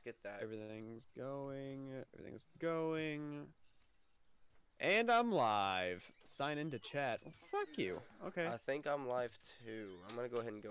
Let's get that. Everything's going. Everything's going. And I'm live. Sign into chat. Well, fuck you. Okay. I think I'm live too. I'm gonna go ahead and go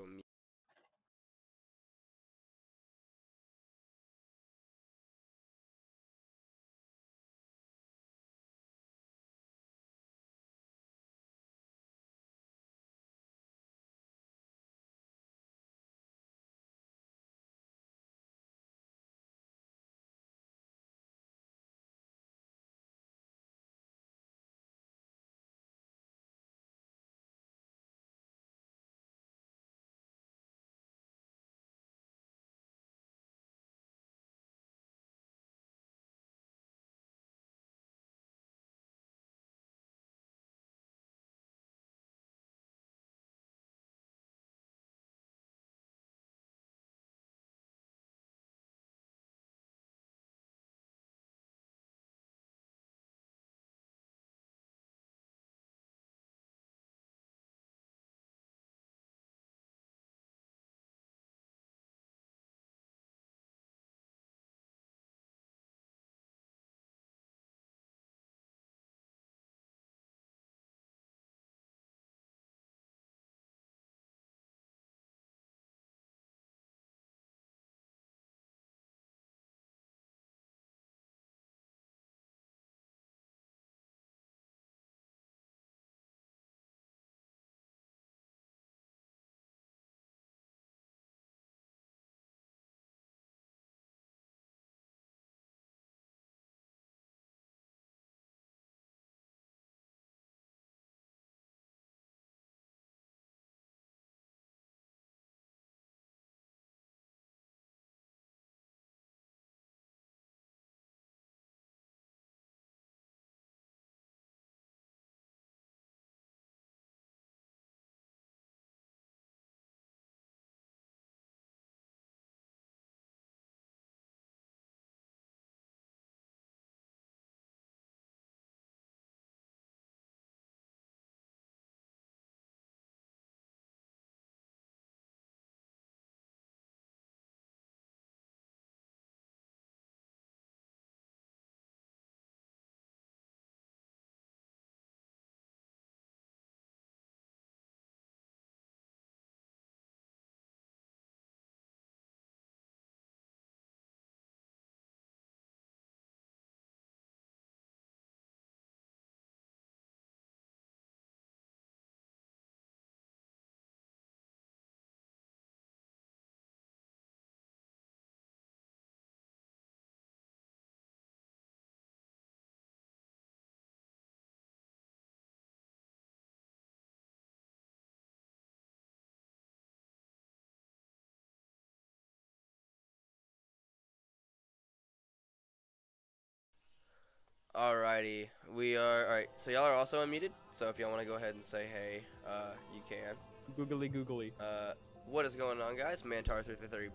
Alrighty, we are alright. So y'all are also unmuted. So if y'all want to go ahead and say hey, uh, you can. Googly googly. Uh, what is going on, guys? ManTaur333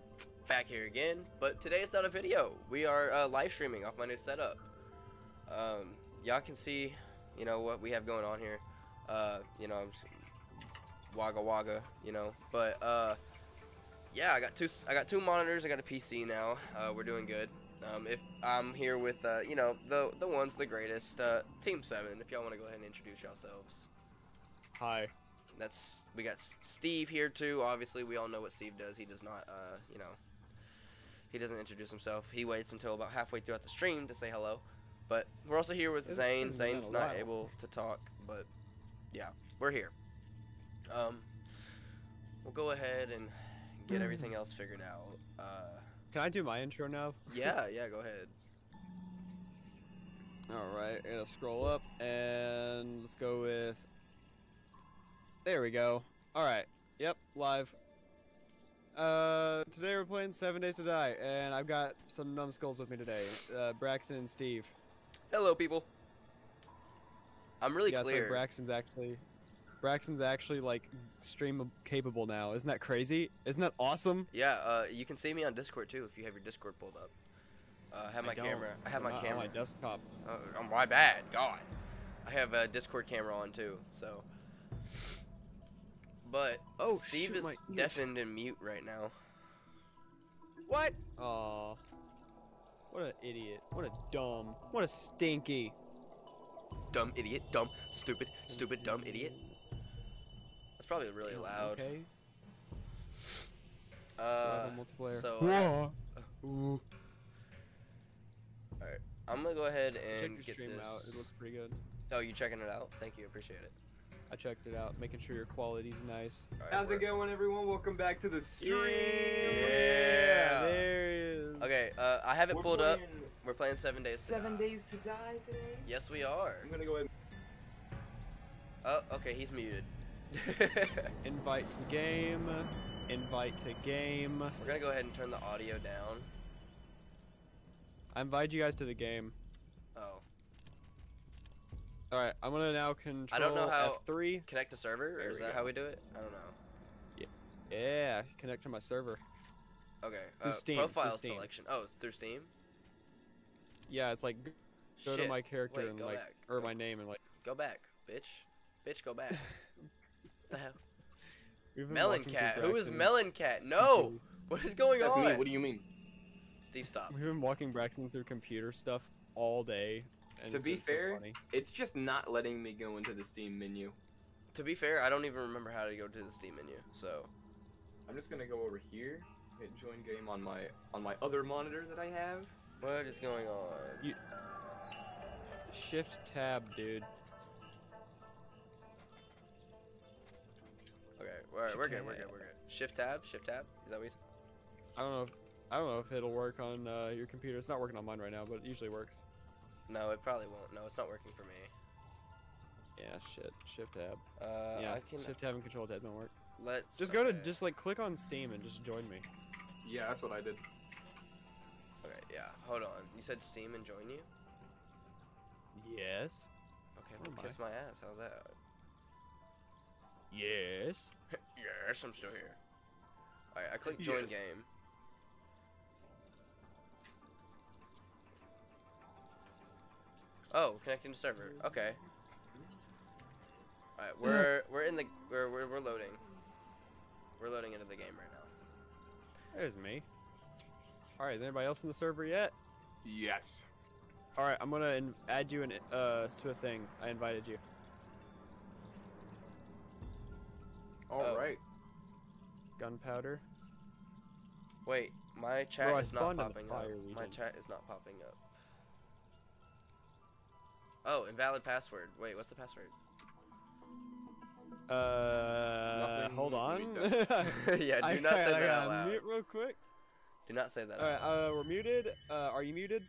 back here again. But today it's not a video. We are uh, live streaming off my new setup. Um, y'all can see, you know what we have going on here. Uh, you know, I'm just wagga wagga, you know. But uh, yeah, I got two. I got two monitors. I got a PC now. Uh, we're doing good. Um, if I'm here with, uh, you know, the the ones, the greatest, uh, Team Seven. If y'all want to go ahead and introduce yourselves. Hi. That's we got Steve here too. Obviously, we all know what Steve does. He does not, uh, you know, he doesn't introduce himself. He waits until about halfway throughout the stream to say hello. But we're also here with It Zane. Zane's not while. able to talk, but yeah, we're here. Um, we'll go ahead and get everything else figured out. Uh, Can I do my intro now? yeah, yeah, go ahead. All right. I gotta scroll up and let's go with. There we go. All right. Yep. Live. Uh, today we're playing Seven Days to Die, and I've got some numbskulls with me today. Uh, Braxton and Steve. Hello, people. I'm really yeah, so clear. Braxton's actually. Braxton's actually like stream capable now. Isn't that crazy? Isn't that awesome? yeah, uh, you can see me on Discord too if you have your Discord pulled up. Uh, I have my I camera. I have I'm my camera. on my desktop. Uh, oh, my bad. God. I have a Discord camera on too, so. But Oh, Steve shoot, is deafened and mute right now. What? Aw. What an idiot. What a dumb. What a stinky. Dumb idiot. Dumb. Stupid. Stupid. Dumb idiot. That's probably really loud. Okay. Uh, multiplayer. so, Whoa. ooh. Alright. I'm gonna go ahead Check and your get stream this. out. It looks pretty good. Oh, you checking it out? Thank you. Appreciate it. I checked it out, making sure your quality's nice. All right, How's it we're- going, everyone? Welcome back to the stream. Yeah. There he. Okay, uh, I have it We're pulled up. We're playing Seven Days. to Seven Die. days to die today. Yes, we are. I'm gonna go ahead. Oh, okay, he's muted. Invite to game. Invite to game. We're gonna go ahead and turn the audio down. I invite you guys to the game. Oh, All right, I'm gonna now control I don't know how- F3. connect to server, or is that go. how we do it? I don't know. Yeah, yeah connect to my server. Okay, Through uh, Steam, profile selection. Oh, it's through Steam. Yeah, it's like go Shit. to my character Wait, and like back. or Go- my name and like. Go back, bitch. Bitch, go back. the hell? We've Melon Cat. Who is Braxton- Melon Cat? No. What is going That's on? me. What do you mean? Steve, stop. We've been walking Braxton through computer stuff all day. And To be been so fair- It's just not letting me go into the Steam menu. To be fair, I don't even remember how to go to the Steam menu. So, I'm just gonna go over here, hit join game on my on my other monitor that I have. what is going on? You- Shift tab, dude. Okay, all right, we're good. We're good. We're good. Shift tab. Shift tab. Is that what you said? I don't know. If, I don't know if it'll work on uh, your computer. It's not working on mine right now, but it usually works. No, it probably won't. No, it's not working for me. Yeah, shit. Shift tab. Uh, yeah, I can. shift tab and control tab don't work. Let's Just go to just like click on Steam and just join me. Yeah, that's what I did. Okay, yeah. Hold on. You said Steam and join you? Yes. Okay, Oh well, my. kiss my ass. How's that? Yes. yes, I'm still here. Alright, I click join Yes. game. Oh, connecting to server. Okay. Alright, we're we're in the we're, we're we're loading. We're loading into the game right now. There's me. All right, is anybody else in the server yet? Yes. All right, I'm gonna add you in, uh, to a thing. I invited you. All Oh. right. Gunpowder. Wait, my chat Bro, is not spawned in the popping up. fire My region. chat is not popping up. Oh, invalid password. Wait, what's the password? Uh, Nothing hold on. yeah, do I- not say I that out gotta loud. Mute real quick. Do not say that All out right, loud. uh, we're muted. Uh, are you muted?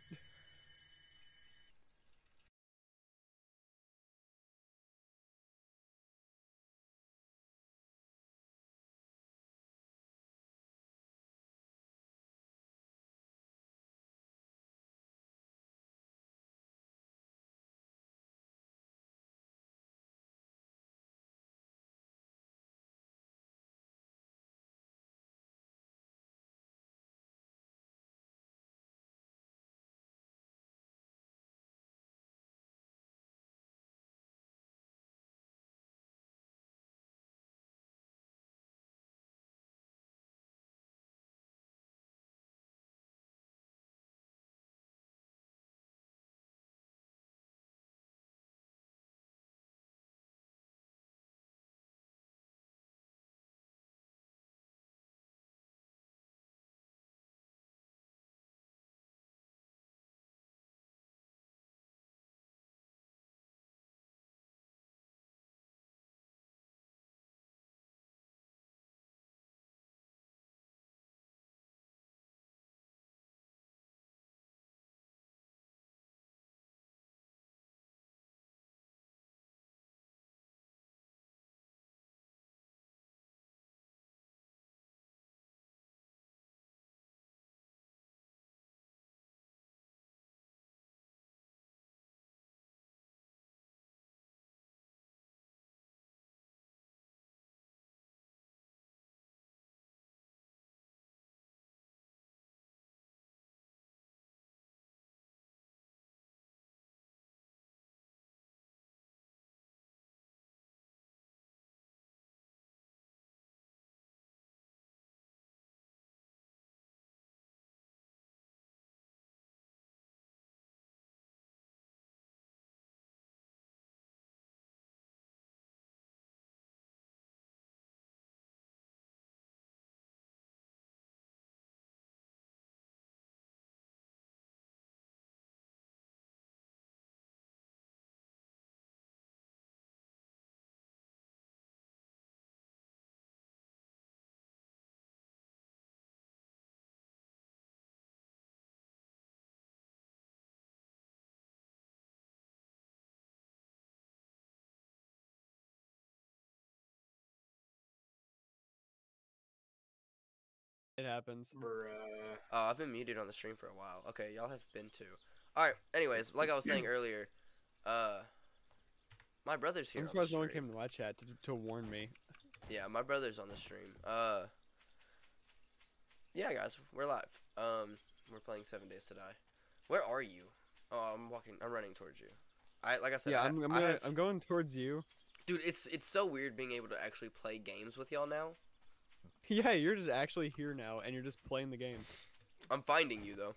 It happens. Bruh. Oh, I've been muted on the stream for a while. Okay, y'all have been too. All right. Anyways, like I was saying earlier, uh, my brother's here. I'm on the surprised no one came to my chat to, to warn me. Yeah, my brother's on the stream. Uh, yeah, guys, we're live. Um, we're playing Seven Days to Die. Where are you? Oh, I'm walking. I'm running towards you. I like I said. yeah, I, I'm, I'm, I gonna, have- I'm going towards you. dude, it's it's so weird being able to actually play games with y'all now. Yeah, you're just actually here now, and you're just playing the game. I'm finding you though.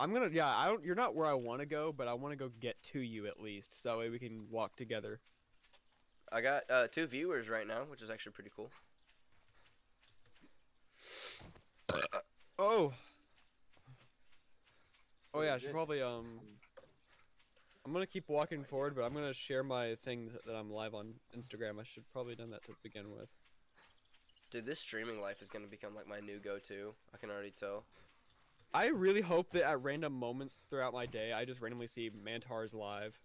I'm gonna, yeah, I don't. You're not where I want to go, but I want to go get to you at least, so that way we can walk together. I got uh, two viewers right now, which is actually pretty cool. Oh. Oh yeah, I should probably um. I'm gonna keep walking forward, but I'm gonna share my thing that, that I'm live on Instagram. I should probably done that to begin with. Dude, this streaming life is gonna become like my new go-to. I can already tell. I really hope that at random moments throughout my day, I just randomly see ManTaurs live.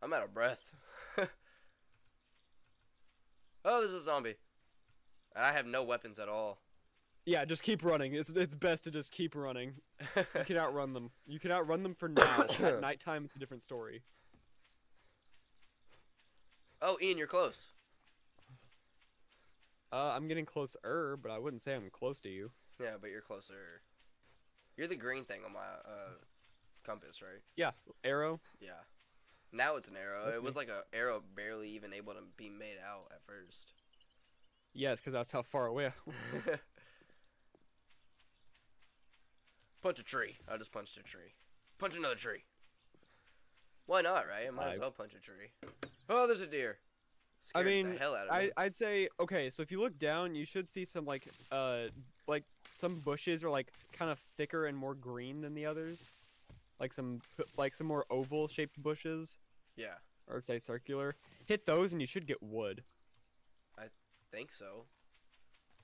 I'm out of breath. oh, there's a zombie. And I have no weapons at all. Yeah, just keep running. It's it's best to just keep running. You can outrun them. You can outrun them for now. At nighttime, it's a different story. Oh, Ian, you're close. Uh, I'm getting closer, but I wouldn't say I'm close to you. Yeah, but you're closer. You're the green thing on my uh, compass, right? Yeah, arrow. Yeah. Now it's an arrow. That's it was like a arrow barely even able to be made out at first. Yes, because that's how far away. I was. Punch a tree. I just punched a tree. Punch another tree. Why not, right? I might as well punch a tree. Oh, there's a deer. I mean, the hell out of I me. I'd say okay. So if you look down, you should see some like uh like some bushes are like kind of thicker and more green than the others, like some like some more oval shaped bushes Yeah, or say circular. Hit those and you should get wood. I think so.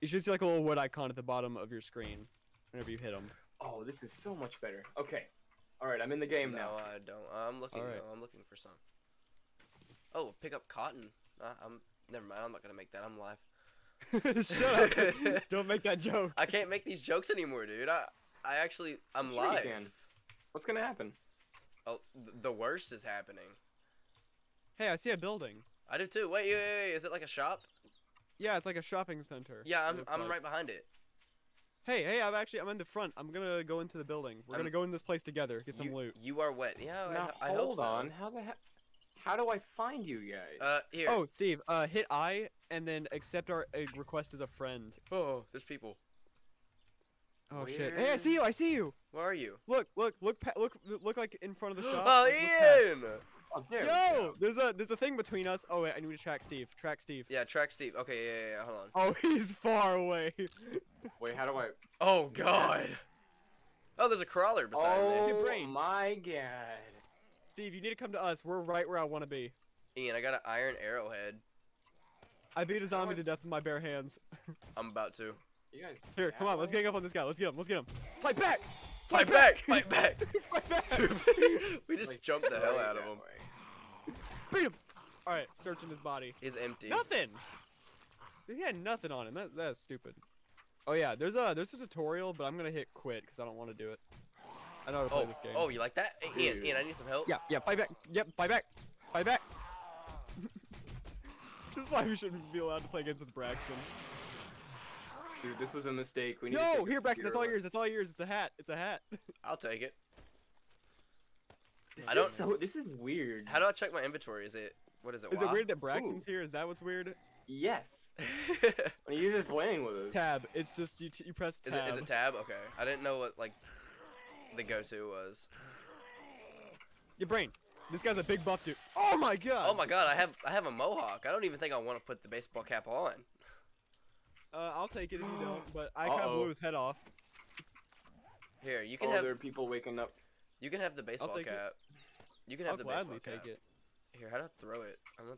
You should see like a little wood icon at the bottom of your screen whenever you hit them. Oh, this is so much better. Okay. All right, I'm in the game no, now. No, I don't. I'm looking. Alright. though. I'm looking for some. Oh, pick up cotton. Uh, I'm. Never mind. I'm not gonna make that. I'm live. Shut up! Don't make that joke. I can't make these jokes anymore, dude. I. I actually. I'm Sure you live. can. What's gonna happen? Oh, th- the worst is happening. Hey, I see a building. I do too. Wait, wait, wait, wait. Is it like a shop? Yeah, it's like a shopping center. Yeah, I'm. I'm like. right behind it. Hey, hey, I'm actually I'm in the front. I'm gonna go into the building. We're I'm- gonna go in this place together, get some you, loot. You are wet. Yeah, now I, I hold hope so. on. How the heck? How do I find you guys? Uh, here. Oh, Steve, uh, hit I and then accept our uh, request as a friend. Oh, there's people. Oh shit! Hey, I see you! I see you! Where are you? Look, look, look, pa- look, look like in front of the shop. Oh, like, look past- Ian! Oh, there we Yo, go. there's a there's a thing between us. Oh wait, I need to track Steve. Track Steve. Yeah, track Steve. Okay, yeah, yeah, yeah. Hold on. Oh, he's far away. Wait, how do I? Oh God. Oh, there's a crawler beside oh Your brain. my god. Steve, you need to come to us. We're right where I want to be. Ian, I got an iron arrowhead. I beat a zombie I- to death with my bare hands. I'm about to. You guys. Here, come on, let's gang up on this guy. Let's get him. Let's get him. Fight back! Fight back! Fight back! Fight back! Stupid. we just Like, jumped the hell out of him. Beat him. All right, searching his body. He's empty. Nothing. He had nothing on him. That that's stupid. Oh yeah, there's a there's a tutorial, but I'm gonna hit quit because I don't want to do it. I know how to play Oh, this game. oh, you like that? Hey, Ian, Ian, I need some help. Yeah, yeah, fight back. Yep, fight back. Fight back. this is why we shouldn't be allowed to play games with Braxton. Dude, this was a mistake. We need to No, here, Braxton. That's all yours. That's all yours. It's a hat. It's a hat. I'll take it. This I is don't- so. This is weird. How do I check my inventory? Is it what is it? Is it weird that Braxton's here? Is that what's weird? Yes. When he's just playing with us. Tab. It's just you. T- you press is tab. it is it tab? Okay. I didn't know what like the go-to was. Your brain. This guy's a big buff dude. Oh my god. Oh my god, I have I have a mohawk. I don't even think I want to put the baseball cap on. Uh, I'll take it if you don't, but I kind of blew his head off. Here, you can oh, have there are people waking up. you can have the baseball take it. You can I'll have the baseball cap. take it. Here, how do I throw it? I'm gonna...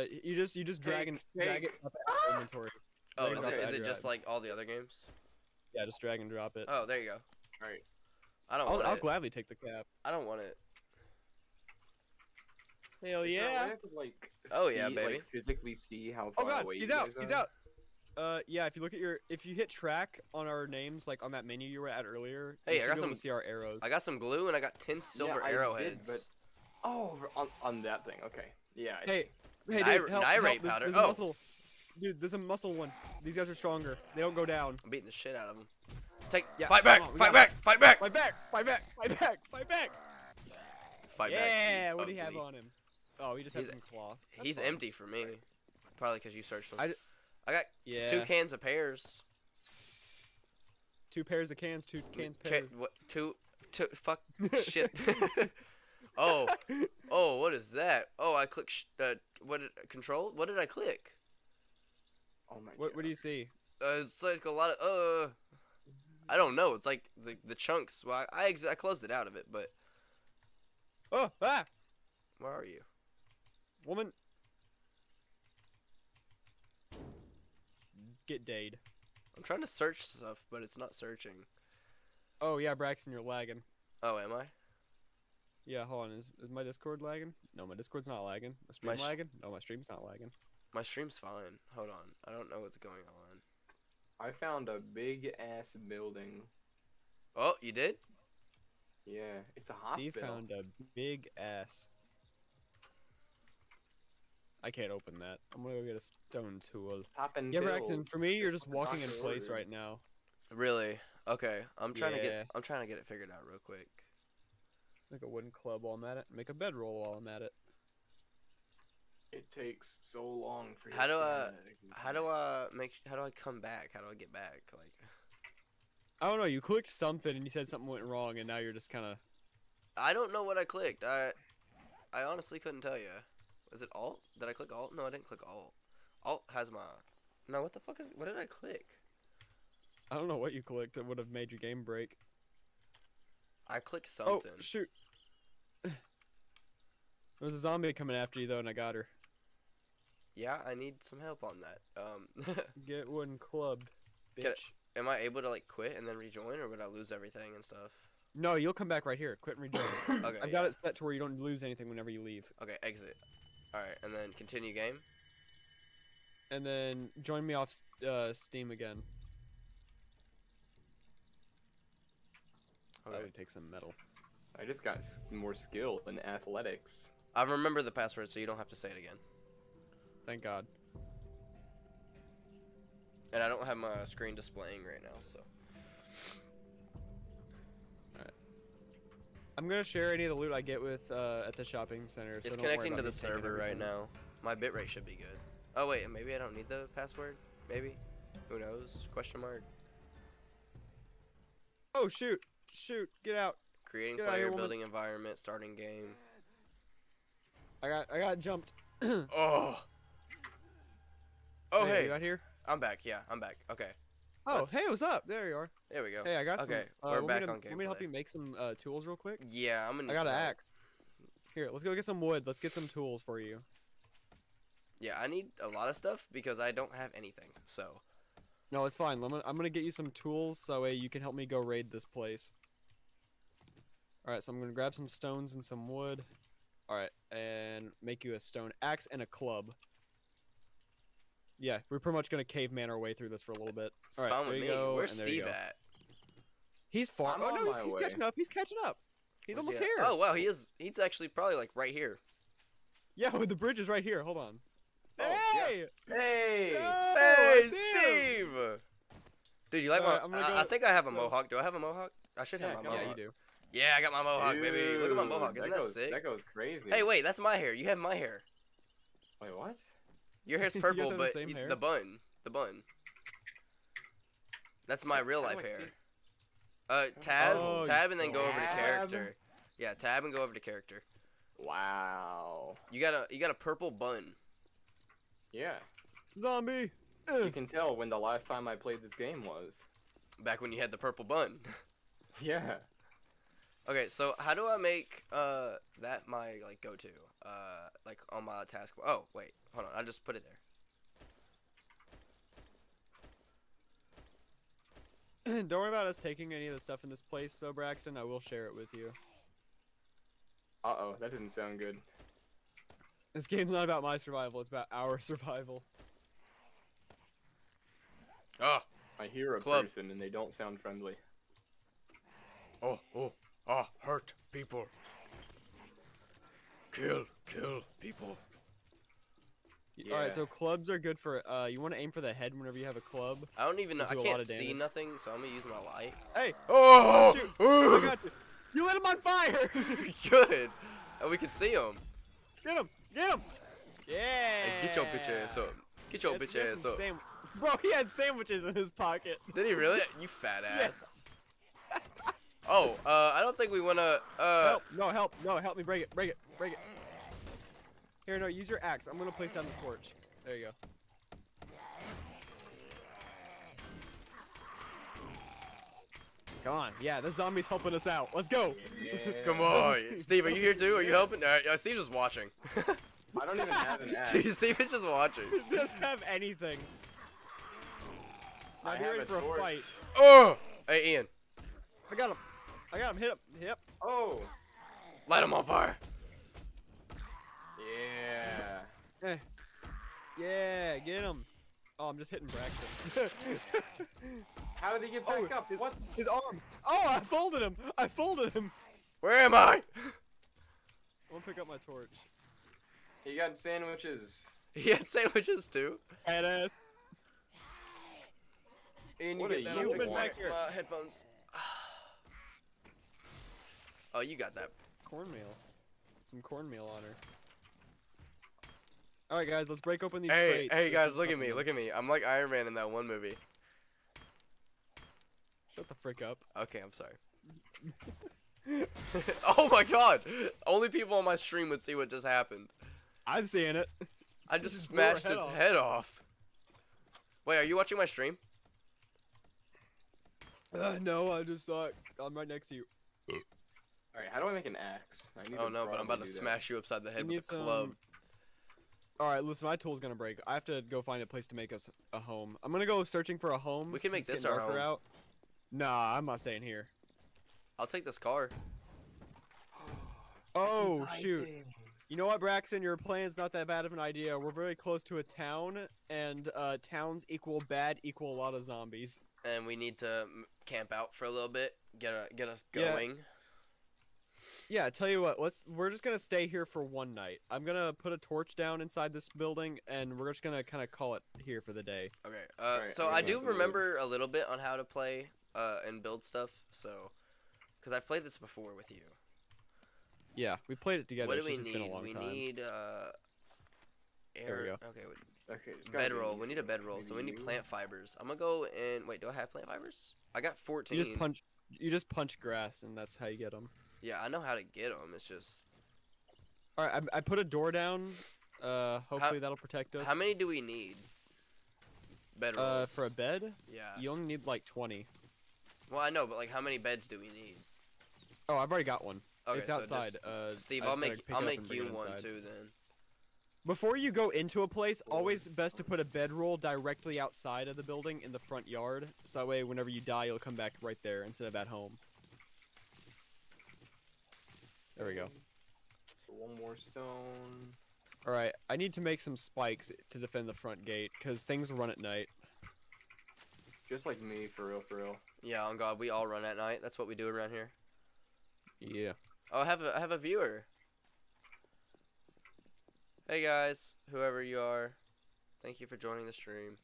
Uh, you just you just drag Take, and drag it up out of inventory. Oh, Drag is and it drop is it, it just like all the other games? Yeah, just drag and drop it. Oh, there you go. Alright. I don't I'll, want I'll it. gladly take the cap. I don't want it. Hell yeah. way I could, like, Oh, yeah, baby. Like, physically see how Oh far god, away he's you out. guys He's are? out. Uh, yeah. If you look at your, if you hit track on our names, like on that menu you were at earlier, Hey, you I got some- see our arrows. I got some glue and I got 10 silver I did, arrowheads. but- Oh, on, on that thing. Okay. Yeah. I Hey, see. hey, Nire- dude, help, nirate help. Powder. there's a Oh. muscle. Dude, there's a muscle one. These guys are stronger. They don't go down. I'm beating the shit out of them. Take, Yeah, fight back, on, fight got back, fight back, Fight back! Fight back! Fight back! Fight back! fight back. yeah. What do you have on him? Oh, he just has He's- some cloth. That's He's fine. empty for me. Probably because you searched them. I I, d- got Yeah. two cans of pears. Two pairs of cans. Two cans Ca- pairs. what? Two, two, fuck, shit. oh, oh, what is that? Oh, I click. Sh- uh, what did control? What did I click? Oh my What, what do you see? Uh, it's like a lot of. Uh, I don't know. It's like the the chunks. Well, I I, ex- I closed it out of it, but Oh, ah! where are you? Woman. Get dayed. I'm trying to search stuff, but it's not searching. Oh, yeah, Braxton, you're lagging. Oh, am I? Yeah, hold on. Is, is my Discord lagging? No, my Discord's not lagging. My stream My sh- lagging? No, my stream's not lagging. My stream's fine. Hold on. I don't know what's going on. I found a big ass building. Oh, you did? Yeah, it's a He hospital. found a big ass. I can't open that. I'm gonna go get a stone tool. Poppin' Yeah. Braxton, for me, you're just walking in place right now. Really? Okay. I'm trying to get. I'm trying to get it figured out real quick. Make a wooden club while I'm at it. Make a bedroll while I'm at it. It takes so long for your How do I- stamina to get How do. I make? How do I come back? How do I get back? Like, I don't know. You clicked something and you said something went wrong, and now you're just kind of. I don't know what I clicked. I, I honestly couldn't tell you. Was it Alt? Did I click Alt? No, I didn't click Alt. Alt has my. No, what the fuck is? What did I click? I don't know what you clicked that would have made your game break. I clicked something. Oh shoot! There was a zombie coming after you though, and I got her. Yeah, I need some help on that. Um, Get one clubbed, bitch. It. am I able to like quit and then rejoin, or would I lose everything and stuff? No, you'll come back right here. Quit and rejoin. Okay. I've got it set to where you don't lose anything whenever you leave. Okay, exit. All right, and then continue game. And then join me off uh, Steam again. Okay. That would take some metal. I just got more skill in athletics. I remember the password, so you don't have to say it again. Thank God. And I don't have my screen displaying right now, so. I'm gonna share any of the loot I get with uh, at the shopping center. So it's connecting to the server right now. My bitrate should be good. Oh wait, maybe I don't need the password. Maybe. Who knows? Question mark. Oh shoot! Shoot! Get out! Creating Get out player, woman. building environment, starting game. I got I got jumped. Oh. Oh Hey, hey, you out here? I'm back. Yeah, I'm back. Okay, Oh Let's- hey, what's up? There you are. there we go. Hey, I got Okay, some. Uh, we're back me to, on Want me help you make some uh, tools real quick? Yeah, I'm gonna. I got an axe. Here, let's go get some wood. Let's get some tools for you. Yeah, I need a lot of stuff because I don't have anything. So. No, it's fine. I'm gonna, I'm gonna get you some tools so that way you can help me go raid this place. Alright, so I'm gonna grab some stones and some wood. Alright, and make you a stone axe and a club. Yeah, we're pretty much gonna caveman our way through this for a little bit. It's Alright, fine there with you me. go, Where's and there you Steve at? He's far. I'm oh no, he's, he's catching up. He's catching up. He's Where's almost he here. Oh wow, he is. He's actually probably like right here. Yeah, the bridge is right here. Hold on. Oh, yeah. hey! Hey! No, hey, I see him! Steve! Dude, you like Alright, my? I'm gonna I, I think I have a go. mohawk. Do I have a mohawk? I should have Yeah, my mohawk. Yeah, you do. Yeah, I got my mohawk, baby. Look at my mohawk. Isn't that, goes, sick? That goes crazy. Hey, wait, that's my hair. You have my hair. Wait, what? Your hair's purple, have the but same hair? the bun, the bun. That's my real life hair. Uh, tab, Oh, tab, and then go over to character. Yeah, tab and go over to character. Wow. You got a you got a purple bun. Yeah. Zombie! You can tell when the last time I played this game was. Back when you had the purple bun. Yeah. Okay, so how do I make uh that my like go to uh like on my task? Oh wait, hold on, I just put it there. Don't worry about us taking any of the stuff in this place, though, Braxton. I will share it with you. Uh oh, that didn't sound good. This game's not about my survival, it's about our survival. Ah, I hear a Club. person and they don't sound friendly. oh, oh, ah, hurt people. Kill, kill people. All right, so clubs are good for. Uh, you want to aim for the head whenever you have a club. I don't even know. Does I do a lot can't of see damage. nothing, so I'm gonna use my light. Hey, Oh, shoot! I got you. You lit him on fire. good. And we can see him. get him! Get him! Yeah. Hey, get your bitch ass up. Get your Let's bitch ass up. sandwi- Bro, he had sandwiches in his pocket. Did he really? You fat Yeah. ass. oh, uh, I don't think we wanna. Uh, help! No, help! No, help me break it! Break it! Break it! Here, no, use your axe. I'm gonna place down this torch. There you go. Come on, yeah, the zombie's helping us out. Let's go. come on, Steve. Are you here too? Are you helping? Uh, uh, Steve's just watching. I don't even have an Steve, axe. Steve is just watching. Just have anything. I Now be have ready a for a fight. Oh, hey Ian, I got him. I got him. Hit him. Yep. Oh, light him on fire. Yeah. Eh. Yeah, get him. Oh, I'm just hitting Braxton. How did he get back Oh, up? his- What? His arm. Oh, I folded him. I folded him. Where am I? I'm gonna pick up my torch. He got sandwiches. He had sandwiches too. Badass. Ian, What you a get that? I'm human back here. my headphones. Oh, you got that. Cornmeal. Some cornmeal on her. All right, guys, let's break open these Hey, crates. hey There's guys, look at me, look at me. I'm like Iron Man in that one movie. Shut the frick up. Okay, I'm sorry. oh my god! Only people on my stream would see what just happened. I'm seeing it. I just just smashed head its off. head off. Wait, are you watching my stream? Uh, no, I just saw it. I'm right next to you. All right, how do I make an axe? I need Oh no, but I'm about to probably do that. smash you upside the head need with a club. Some- All right, listen, my tool's gonna break. I have to go find a place to make us a home. I'm gonna go searching for a home. We can make this our darker home. Out. Nah, I'm not staying here. I'll take this car. Oh shoot! You know what, Braxton? Your plan's not that bad of an idea. We're very close to a town, and uh, towns equal bad equal a lot of zombies. And we need to camp out for a little bit, get a, get us Yeah. Going. Yeah, tell you what, let's we're just gonna stay here for one night. I'm gonna put a torch down inside this building, and we're just gonna kind of call it here for the day. Okay. Uh, Alright, so I I do remember a little bit on how to play uh, and build stuff. So, because I've played this before with you. Yeah, we played it together. what do we just- need? We time. need uh, There we air. go. Okay. wait, Okay, it's gotta Bedroll. We need a bedroll. So we need plant fibers. I'm gonna go and wait. Do I have plant fibers? I got 14. You just punch. You just punch grass, and that's how you get them. Yeah, I know how to get them. It's just All right, I, I put a door down. Uh, hopefully that'll protect us. how many do we need? Bedrolls. Uh, for a bed, yeah. you only need like 20. Well, I know, but like, how many beds do we need? Oh, I've already got one. Okay, it's so outside. just- uh, Steve, I'll make I'll make you one too then. Before you go into a place, always best to put a bedroll directly outside of the building in the front yard. So that way, whenever you die, you'll come back right there instead of at home. There we go. One more stone. All right, I need to make some spikes to defend the front gate because things run at night. Just like me, for real, for real. Yeah, on God, we all run at night. That's what we do around here. Yeah. Oh, I have a I have a viewer. Hey guys, whoever you are, thank you for joining the stream.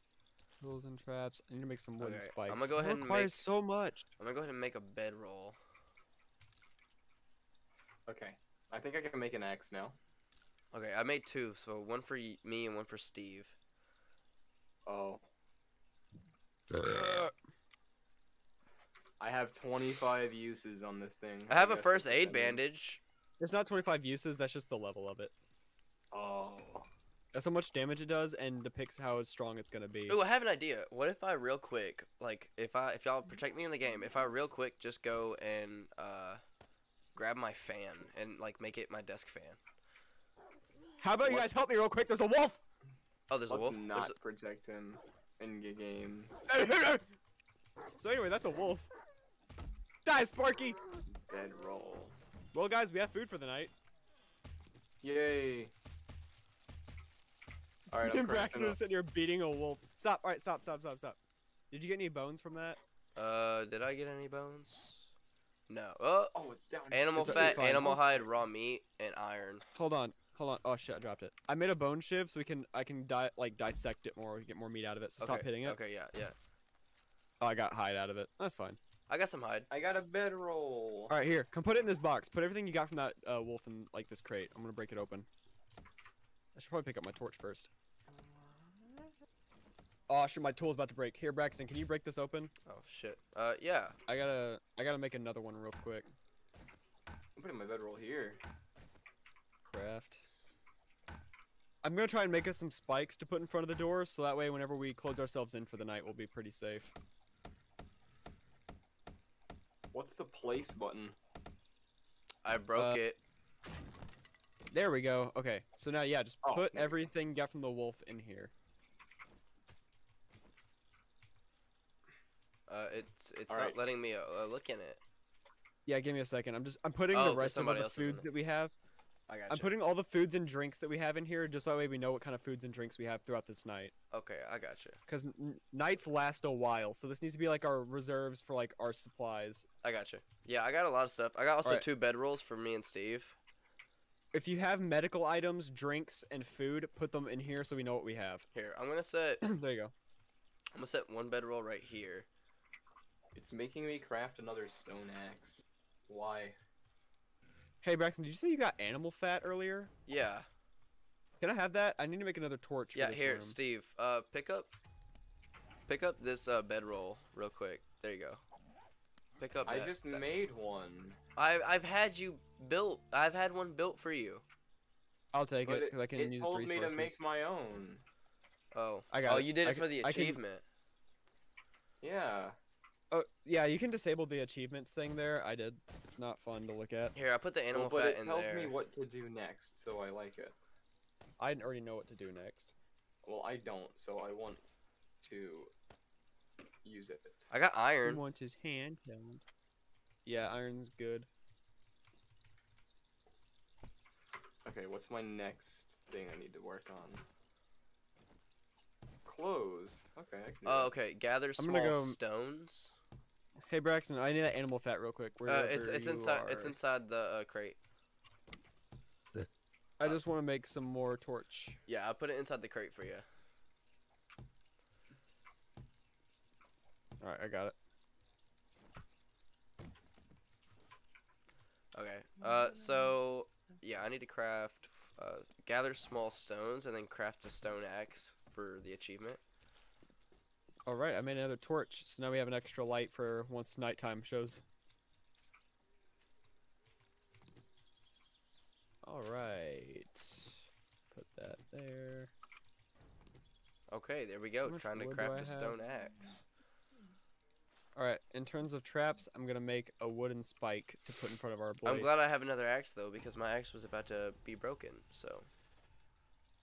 Tools and traps. I need to make some wooden Okay, spikes. I'ma go ahead and requires make- so much. I'm gonna go ahead and make a bedroll. Okay, I think I can make an axe now. Okay, I made two, so one for y- me and one for Steve. Oh. I have 25 uses on this thing. I have a guess first that's what aid that means. bandage. It's not 25 uses. That's just the level of it. Oh. That's how much damage it does and depicts how strong it's gonna be. Ooh, I have an idea. What if I real quick, like, if I if y'all protect me in the game, if I real quick just go and uh, grab my fan and like make it my desk fan. How about you guys help me real quick? There's a wolf. Oh, there's Let's a wolf. not There's protect him in the game. so anyway, that's a wolf. Die, Sparky. Dead roll. Well, guys, we have food for the night. Yay. All right, I'm and Braxton crafting are sitting here beating a wolf. Stop. All right, stop, stop, stop, stop. Did you get any bones from that? Uh, did I get any bones? No. Oh, Oh, it's down. animal It's- fat, it's fine. animal hide, raw meat, and iron. Hold on, hold on. Oh shit, I dropped it. I made a bone shiv so we can I can di- like dissect it more, get more meat out of it. So okay. stop hitting it. Okay, yeah, yeah. Oh, I got hide out of it. That's fine. I got some hide. I got a bedroll. All right, here, come put it in this box. Put everything you got from that uh, wolf in like this crate. I'm gonna break it open. I should probably pick up my torch first. Oh shit, my tool's about to break. Here, Braxton, can you break this open? Oh shit. Uh, yeah. I gotta I gotta make another one real quick. I'm putting my bedroll here. Craft. I'm gonna try and make us some spikes to put in front of the door, so that way whenever we close ourselves in for the night, we'll be pretty safe. What's the place button? I broke Uh, it. There we go. Okay, so now yeah, just Oh, put there everything you got from the wolf in here. Uh, it's it's not Alright. letting me uh, uh, look in it. Yeah, give me a second. I'm just I'm putting Oh, the 'cause rest of all the else is in foods that we have. I got I'm putting all the foods and drinks that we have in here, just so that way we know what kind of foods and drinks we have throughout this night. Okay, I got you. Because nights last a while, so this needs to be like our reserves for like our supplies. I got you. Yeah, I got a lot of stuff. I got also Alright. two bedrolls for me and Steve. If you have medical items, drinks, and food, put them in here so we know what we have. Here, I'm gonna set. There you go. I'm gonna set one bedroll right here. It's making me craft another stone axe. Why? Hey Braxton, did you say you got animal fat earlier? Yeah. Can I have that? I need to make another torch. For Yeah. this Here, room. Steve. Uh, pick up. Pick up this uh bedroll real quick. There you go. Pick up. I that- just that- made one. I I've had you built. I've had one built for you. I'll take But it it, because I can it use told the me to make my own. Oh. I got Oh, it. you did I it ca- for the I can- achievement. Yeah. Oh yeah, you can disable the achievements thing there. I did. It's not fun to look at. Here, I put the animal well, but fat it in tells there. me what to do next, so I like it. I already know what to do next. Well, I don't, so I want to use it. I got iron. He iron. wants his hand held. Yeah, iron's good. Okay, what's my next thing I need to work on? Clothes. Okay, I can Oh, okay. Gather I'm small gonna go- stones. Hey Braxton, I need that animal fat real quick. Uh, it's it's inside. It's inside the uh, crate. I just want to make some more torch. Yeah, I'll put it inside the crate for you. All right, I got it. Okay. Uh, so yeah, I need to craft, uh, gather small stones and then craft a stone axe for the achievement. All right, I made another torch, so now we have an extra light for once nighttime shows. All right, put that there. Okay, there we go. Trying to craft a have? stone axe. All right, in terms of traps, I'm gonna make a wooden spike to put in front of our blaze. I'm glad I have another axe though because my axe was about to be broken. So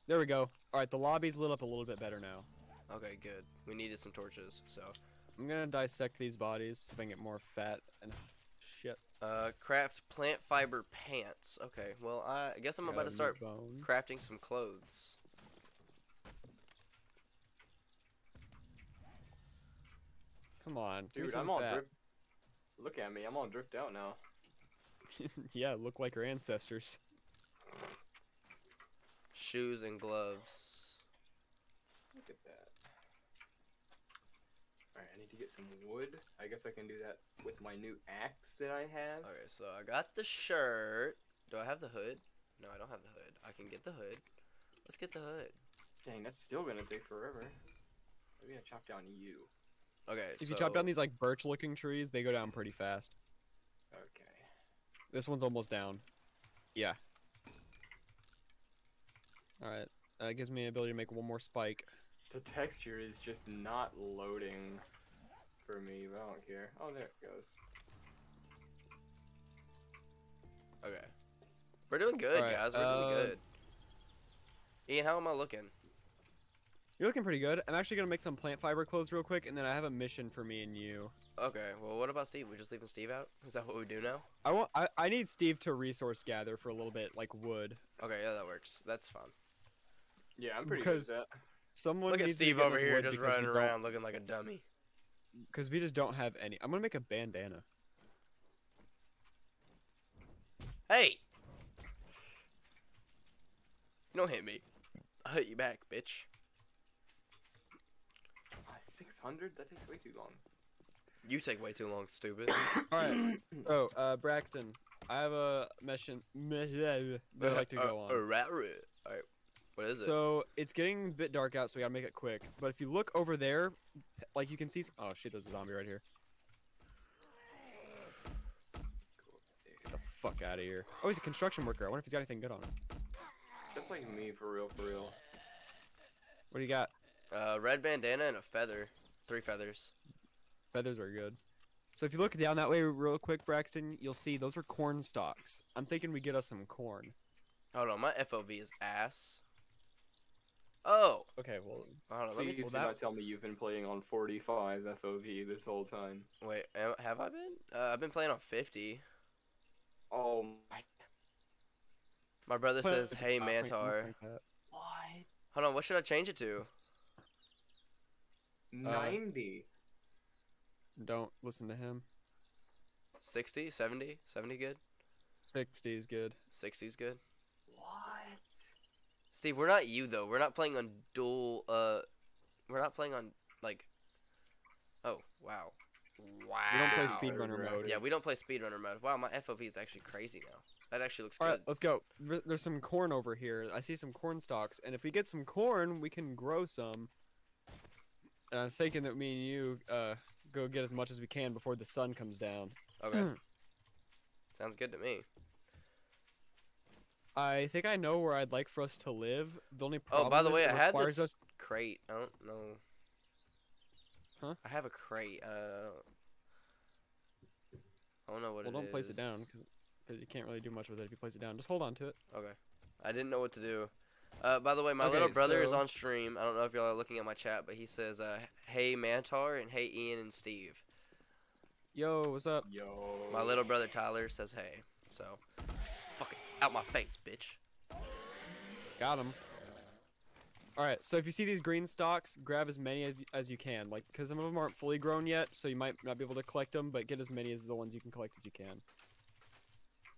There we go. All right, the lobby's lit up a little bit better now. Okay, good. We needed some torches. So I'm gonna dissect these bodies so I can get more fat and shit. uh, craft plant fiber pants. Okay. Well, I, I guess I'm Got about to start bone. crafting some clothes. Come on, Dude, I'm all fat. dripped. Look at me, I'm all dripped out now. yeah, look like your ancestors. Shoes and gloves. Look at that. Alright, I need to get some wood. I guess I can do that with my new axe that I have. Okay, so I got the shirt. Do I have the hood? No, I don't have the hood. I can get the hood. Let's get the hood. Dang, that's still gonna take forever. Maybe I chop down you. Okay, If so you chop down these like birch-looking trees, they go down pretty fast. Okay. This one's almost down. Yeah. All right. That gives me the ability to make one more spike. The texture is just not loading for me, but I don't care. Oh, there it goes. Okay. We're doing good, Alright, guys. We're uh, doing good. Ian, how am I looking? You're looking pretty good. I'm actually gonna make some plant fiber clothes real quick, and then I have a mission for me and you. Okay, well, what about Steve? We just leaving Steve out? Is that what we do now? I want. I, I need Steve to resource gather for a little bit, like wood. Okay, yeah, that works. That's fine. Yeah, I'm pretty Because- good at that. Someone Look at Steve over here just running around looking like a dummy. Because we just don't have any. I'm gonna make a bandana. Hey! Don't hit me. I'll hit you back, bitch. that. Uh, 600? That takes way too long. You take way too long, stupid. All right. So, uh, Braxton, I have a mission that I'd like to go Uh, on. rat Alright. What is it? So it's getting a bit dark out, so we gotta make it quick. But if you look over there, like you can see. Oh shit, there's a zombie right here. Get the fuck out of here. Oh, he's a construction worker. I wonder if he's got anything good on him. Just like me, for real, for real. What do you got? Uh, red bandana and a feather. Three feathers. Feathers are good. So if you look down that way real quick, Braxton, you'll see those are corn stalks. I'm thinking we get us some corn. Hold on, my FOV is ass. Oh! Okay, well, Hold on, let me. Please well, do that- not tell me you've been playing on 45 FOV this whole time. Wait, am, have I been? Uh, I've been playing on 50. Oh my. My brother put it says, hey, top, ManTaur. like. What? Hold on, what should I change it to? 90. Don't listen to him. 60? 70? 70 good? 60 is good. 60's good? Steve, we're not you, though. We're not playing on dual, uh... We're not playing on, like... Oh, wow. Wow. We don't play speedrunner Right. mode. Yeah, we don't play speedrunner mode. Wow, my FOV is actually crazy now. That actually looks All good. right, let's go. There's some corn over here. I see some corn stalks, and if we get some corn, we can grow some. And I'm thinking that me and you uh, go get as much as we can before the sun comes down. Okay. Sounds good to me. I think I know where I'd like for us to live. The only Oh, problem by the is way, I had requires this us. crate. I don't know. Huh? I have a crate. Uh, I don't know what Well, it don't place it is. down because you can't really do much with it if you place it down. Just hold on to it. Okay. I didn't know what to do. Uh, by the way, my Okay, little brother is on stream. I don't know if y'all are looking at my chat, but he says, uh, "Hey ManTaur" and "Hey Ian and Steve." Yo, what's up? Yo. My little brother Tyler says, "Hey." So, fucking out my face, bitch. Got him. All right, so if you see these green stalks, grab as many as, y- as you can, like because some of them aren't fully grown yet, so you might not be able to collect them, but get as many as the ones you can collect as you can.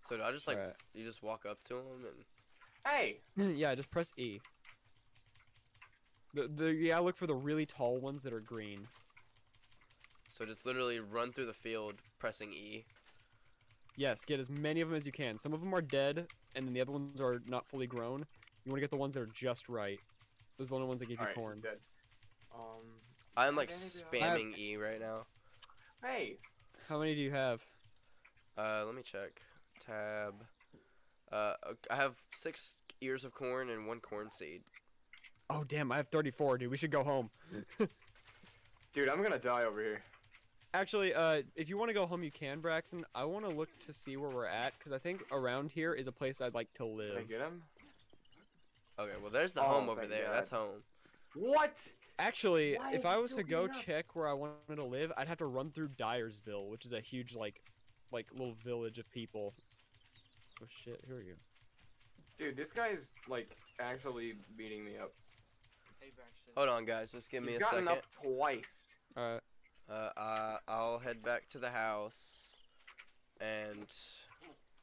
So do I just like Alright. you just walk up to them and Hey! yeah, just press E. The, the yeah, look for the really tall ones that are green. so just literally run through the field pressing E. Yes, get as many of them as you can. Some of them are dead, and then the other ones are not fully grown. You want to get the ones that are just right. Those are the only ones that give you Alright, corn. he's dead. Um. I'm like Okay, maybe spamming E right now. Hey! How many do you have? Uh, let me check. Tab. Uh, I have six ears of corn and one corn seed. Oh damn, I have 34, dude. We should go home. Dude, I'm gonna die over here. Actually, uh, if you want to go home, you can, Braxton. I want to look to see where we're at because I think around here is a place I'd like to Can I live. get him? Okay, well there's the Oh, home over there. God. That's home. What? Actually, Why if I was to go up? check where I wanted to live, I'd have to run through Diersville, which is a huge like, like little village of people. Oh shit! Who are you? Dude, this guy's like actually beating me up. Hey Braxton Hold on, guys. Just give me a second. He's a gotten second. up twice. All right. Uh, uh, I'll head back to the house, and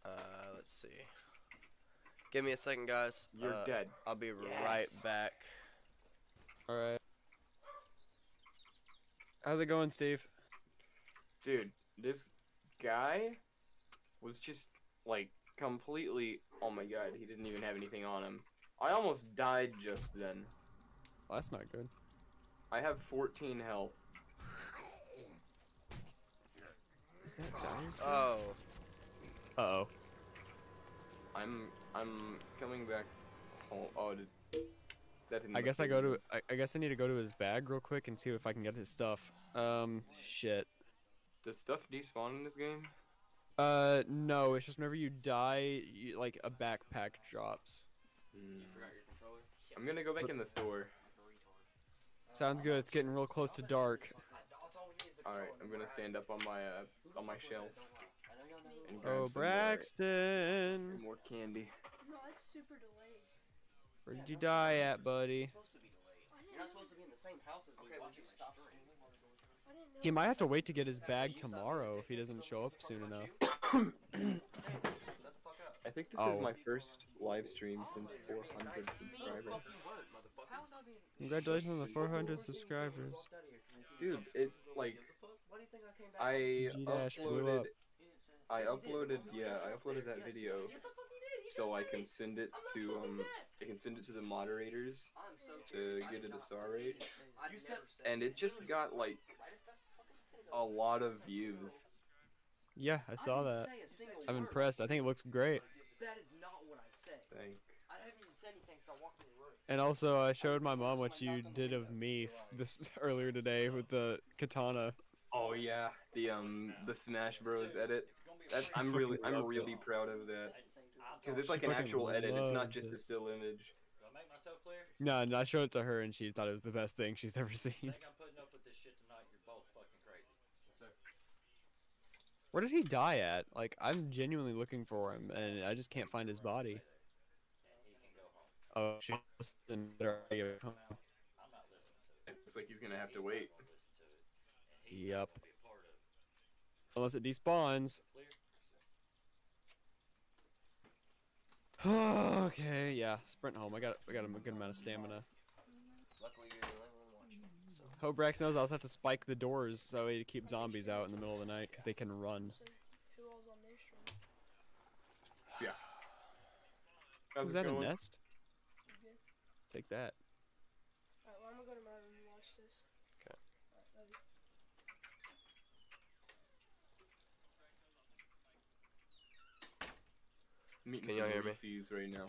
uh, let's see. Give me a second, guys. You're uh, dead. I'll be right back. All right. How's it going, Steve? Dude, this guy was just like completely. Oh my god, he didn't even have anything on him. I almost died just then. Well, that's not good. I have 14 health. Is that Diersville? Oh, Uh oh. I'm I'm coming back home. Oh, did, that didn't. I look guess I go to. I, I guess I need to go to his bag real quick and see if I can get his stuff. Um, shit. Does stuff despawn in this game? Uh, no. It's just whenever you die, you, like a backpack drops. Hmm. I'm gonna go back in the store. Sounds good. It's getting real close to dark. All right, I'm gonna stand up on my uh, on my shelf. And grab Oh, some more- Braxton. More candy. No, it's super delayed. Where did you die at, buddy? supposed to be delayed. You're not supposed to be in the same house as me. Okay, watching stop stream. He might have to wait to get his bag tomorrow if he doesn't show up soon enough. Shut the fuck up. I think this is Oh. my first live stream since 400 subscribers. Congratulations on the 400 subscribers. Dude, it like Why think I came back? I G-Dash blew uploaded. I uploaded, yeah, I uploaded that video Yes, the fuck he did. He so I can send it to um. I can send it to the moderators to get it a star rate, anything. I You never said and it just got like a lot of views. Yeah, I saw that. say a single I'm impressed. I think it looks great. That is not what I said. Thank. I haven't even said anything since I walked in the room. And also, I showed my mom what you did of me this earlier today with the katana. Oh yeah, the um the Smash Bros edit. That's, I'm really I'm really proud of that because it's like an actual edit. It's not just a still image. Do I make myself clear? No, no, I showed it to her and she thought it was the best thing she's ever seen. think I'm putting up with this shit tonight. You're both fucking crazy. Where did he die at? Like, I'm genuinely looking for him and I just can't find his body. Oh, she listened to her radio. I'm not listening to it. It looks like he's gonna have to wait. Listen to it. And he's Yep. gonna be a part of it. Unless it despawns. Okay, yeah. Sprint home. I got I got a good amount of stamina. Luckily, you're the only one watching. So. Hobrax knows I also have to spike the doors so to keep zombies out in the middle of the night because they can run. Who all's on their stream? How's Was it that a nest? Take that. Alright, well, I'm gonna go to my room and watch this. 'Kay. Alright, love you. Meeting Can some y'all hear me? VCs right now.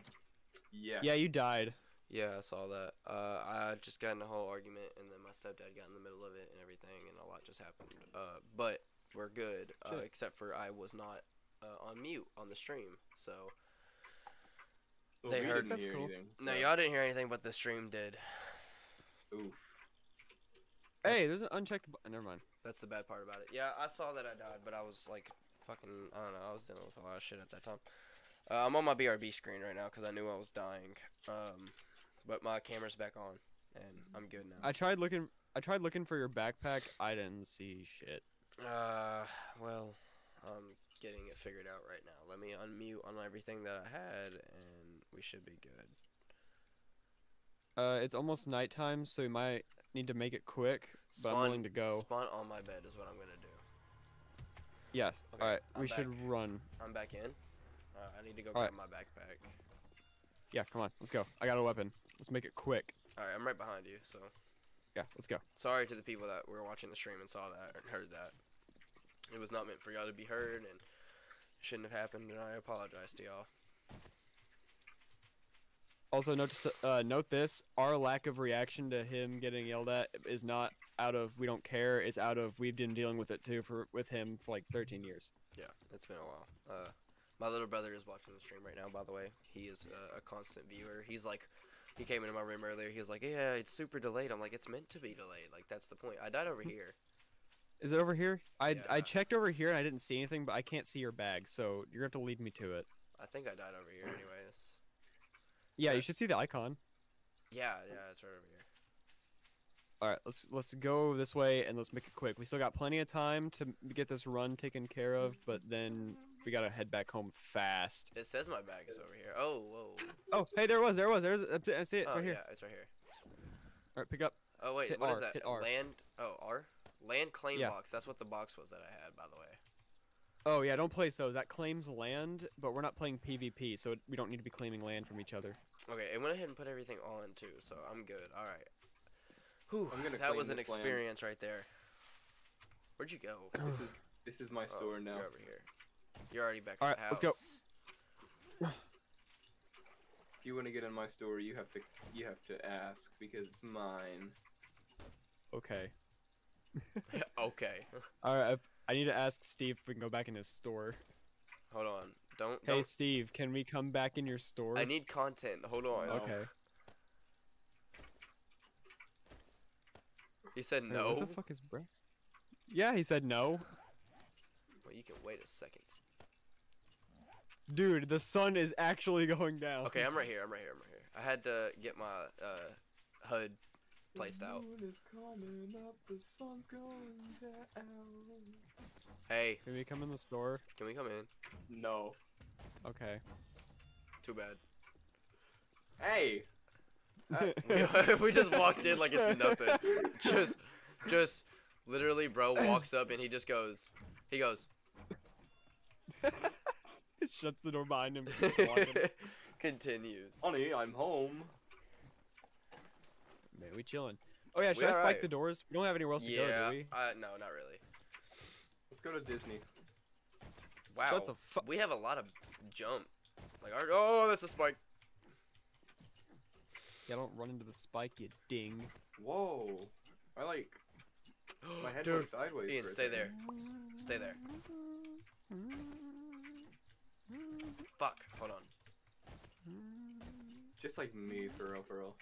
Yeah. Yeah, you died. Yeah, I saw that. Uh, I just got in a whole argument, and then my stepdad got in the middle of it and everything, and a lot just happened. Uh, but we're good, uh, except for I was not uh, on mute on the stream. So Well, They heard- didn't That's hear cool. anything. no, y'all didn't hear anything, but the stream did. Oof. Hey, there's an unchecked button. Never mind. That's the bad part about it. Yeah, I saw that I died, but I was like, fucking, I don't know, I was dealing with a lot of shit at that time. Uh, I'm on my BRB screen right now because I knew I was dying. Um, but my camera's back on, and I'm good now. I tried looking. I tried looking for your backpack. I didn't see shit. Uh, well, I'm getting it figured out right now. Let me unmute on everything that I had, and we should be good. Uh, it's almost nighttime, so we might need to make it quick. But I'm willing to go. Spawn on my bed is what I'm gonna do. Yes. Okay, All right. I'm we should run. I'm back in. Uh, I need to go Alright. grab my backpack. Yeah. Come on. Let's go. I got a weapon. Let's make it quick. All right, I'm right behind you. So Yeah. Let's go. sorry to the people that were watching the stream and saw that and heard that. It was not meant for y'all to be heard, and shouldn't have happened. And I apologize to y'all. Also, note uh, note this: our lack of reaction to him getting yelled at is not out of we don't care. It's out of we've been dealing with it too for with him for like 13 years. Yeah, it's been a while. Uh, my little brother is watching the stream right now. By the way, he is uh, a constant viewer. He's like, he came into my room earlier. He was like, "Yeah, it's super delayed." I'm like, "It's meant to be delayed. Like that's the point." I died over here. Is it over here? I I checked over here and I didn't see anything, but I can't see your bag, so you're gonna have to lead me to it. I think I died over here, anyways. Yeah, Yeah. you should see the icon. Yeah, yeah, it's right over here. All right, let's let's go this way and let's make it quick. We still got plenty of time to get this run taken care of, but then we gotta head back home fast. It says my bag is over here. Oh, whoa. Oh, hey, there it was, there it was, there's, I see it, it's oh, right here. yeah, it's right here. All right, pick up. Oh wait, Hit what is R, that? hit R. Land? Oh, R. Land claim Yeah. box. That's what the box was that I had, by the way. Oh yeah, don't place those. That claims land, but we're not playing PvP, so we don't need to be claiming land from each other. Okay, it went ahead and put everything on too, so I'm good. All right. Whew, I'm gonna that was an this land. experience right there. Where'd you go? This is this is my Oh, store now. You're over here. You're already back All at right, the house. let's go. If you want to get in my store, you have to you have to ask because it's mine. Okay. okay. All right, I, I need to ask Steve if we can go back in his store. Hold on. Don't. Hey don't Steve, can we come back in your store? I need content. Hold on. No. Okay. Oh. He said Wait, no. What the fuck is Brex? Yeah, he said no. Well, you can wait a second. Dude, the sun is actually going down. Okay, I'm right here. I'm right here. I'm right here. I had to get my uh, HUD placed out. moon is coming up, the sun's going down. Hey, Can we come in the store? can we come in? No. Okay. Too bad. Hey. we, we just walked in like it's nothing. Just, just literally, bro walks up and he just goes, he goes, Shuts the door behind him. continues. Honey, I'm home. Man, we chilling. Oh yeah, should We I spike alright. the doors? We don't have anywhere else to Yeah, go, do we? uh, no, not really. Let's go to Disney. Wow, Shut the fu- we have a lot of jump. Like, our, oh, that's a spike. Yeah, don't run into the spike, you ding. Whoa. I like my head Dude, sideways. Ian, stay there. Stay there. Fuck. Hold on. Just like me, for real, for real.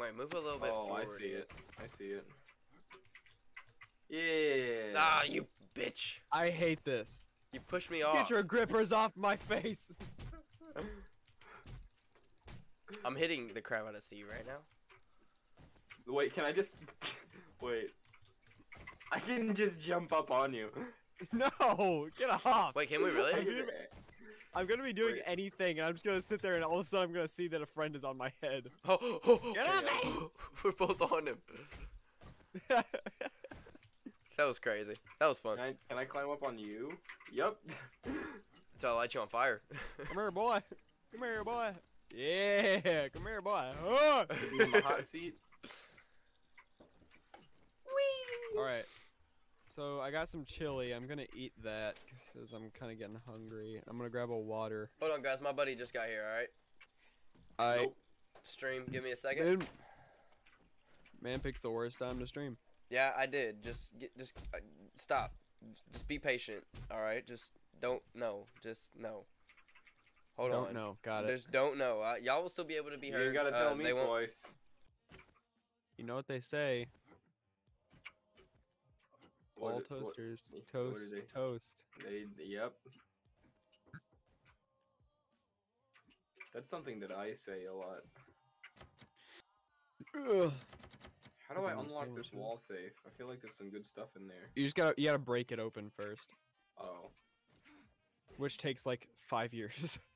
Wait, move a little bit Oh, forward. I see it. I see it. Yeah. Ah, you bitch. I hate this. You pushed me off. Get your grippers off my face. I'm hitting the crap out of Steve right now. Wait, can I just wait? I can just jump up on you. no, get off. Wait, can we really? I'm gonna, be doing Wait. anything, and I'm just gonna sit there, and all of a sudden, I'm gonna see that a friend is on my head. Oh, oh, oh, Get okay, off yeah. We're both on him. That was crazy. That was fun. Can I, can I climb up on you? Yep. Until I light you on fire. come here, boy. Come here, boy. Yeah, come here, boy. Oh! Be in the hot seat. All right. So I got some chili. I'm gonna eat that because I'm kind of getting hungry. I'm gonna grab a water. Hold on, guys. My buddy just got here. All right. I Nope. Stream. Give me a second. man, man picks the worst time to stream. Yeah, I did. Just get. Just uh, stop. Just be patient. All right. Just don't know. Just no. Hold on. Don't know. Got it. Just don't know. Uh, y'all will still be able to be heard. You gotta uh, tell me they won't- twice. You know what they say? What- All what- toasters what toast they? toast. They, yep. That's something that I say a lot. Ugh. How do I unlock this wall safe? I feel like there's some good stuff in there. You just gotta you gotta break it open first, Oh. which takes like five years.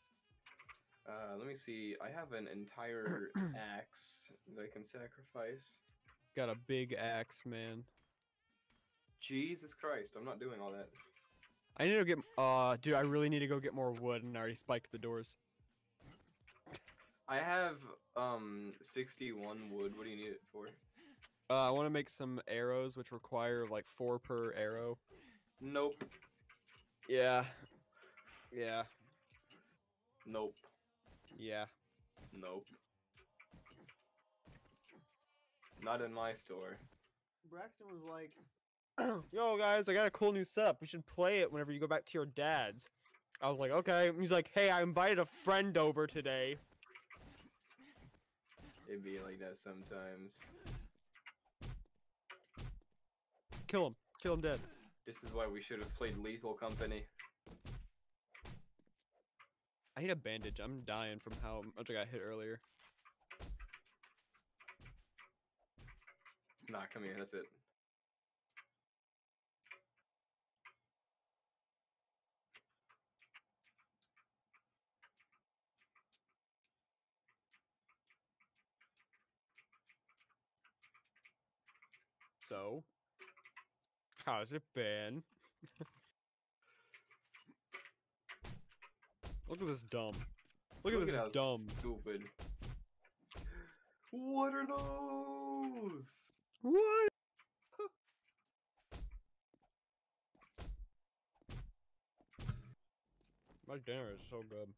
Uh, let me see. I have an entire axe that I can sacrifice. got a big axe, man. Jesus Christ, I'm not doing all that. I need to get. Uh, dude, I really need to go get more wood, and I already spiked the doors. I have um 61 wood. What do you need it for? Uh, I want to make some arrows, which require like four per arrow. Nope. Yeah. Yeah. Nope. Yeah. Nope. Not in my store. Braxton was like, "Yo, guys, I got a cool new setup. We should play it whenever you go back to your dad's." I was like, "Okay." He's like, "Hey, I invited a friend over today." It'd be like that sometimes. Kill him. Kill him dead. This is why we should have played Lethal Company. I need a bandage. I'm dying from how much I got hit earlier. Nah, come here. That's it. So, how's it been? Look at this dumb. Look, at this how dumb. Stupid. What are those? What? My dinner is so good.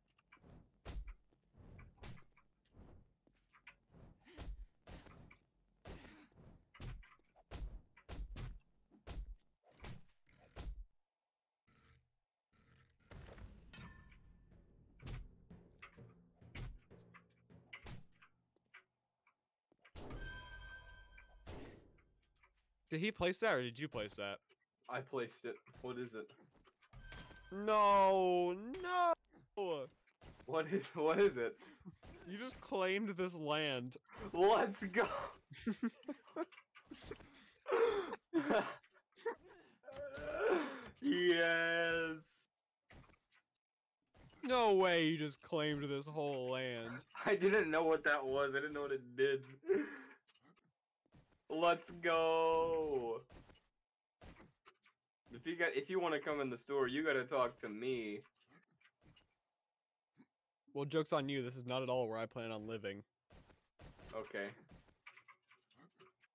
Did he place that or did you place that? I placed it. What is it? No, no. What is what is it? You just claimed this land. Let's go. yes. No way you just claimed this whole land. I didn't know what that was. I didn't know what it did. Let's go. If you got if you want to come in the store, you got to talk to me. Well, joke's on you. This is not at all where I plan on living. Okay.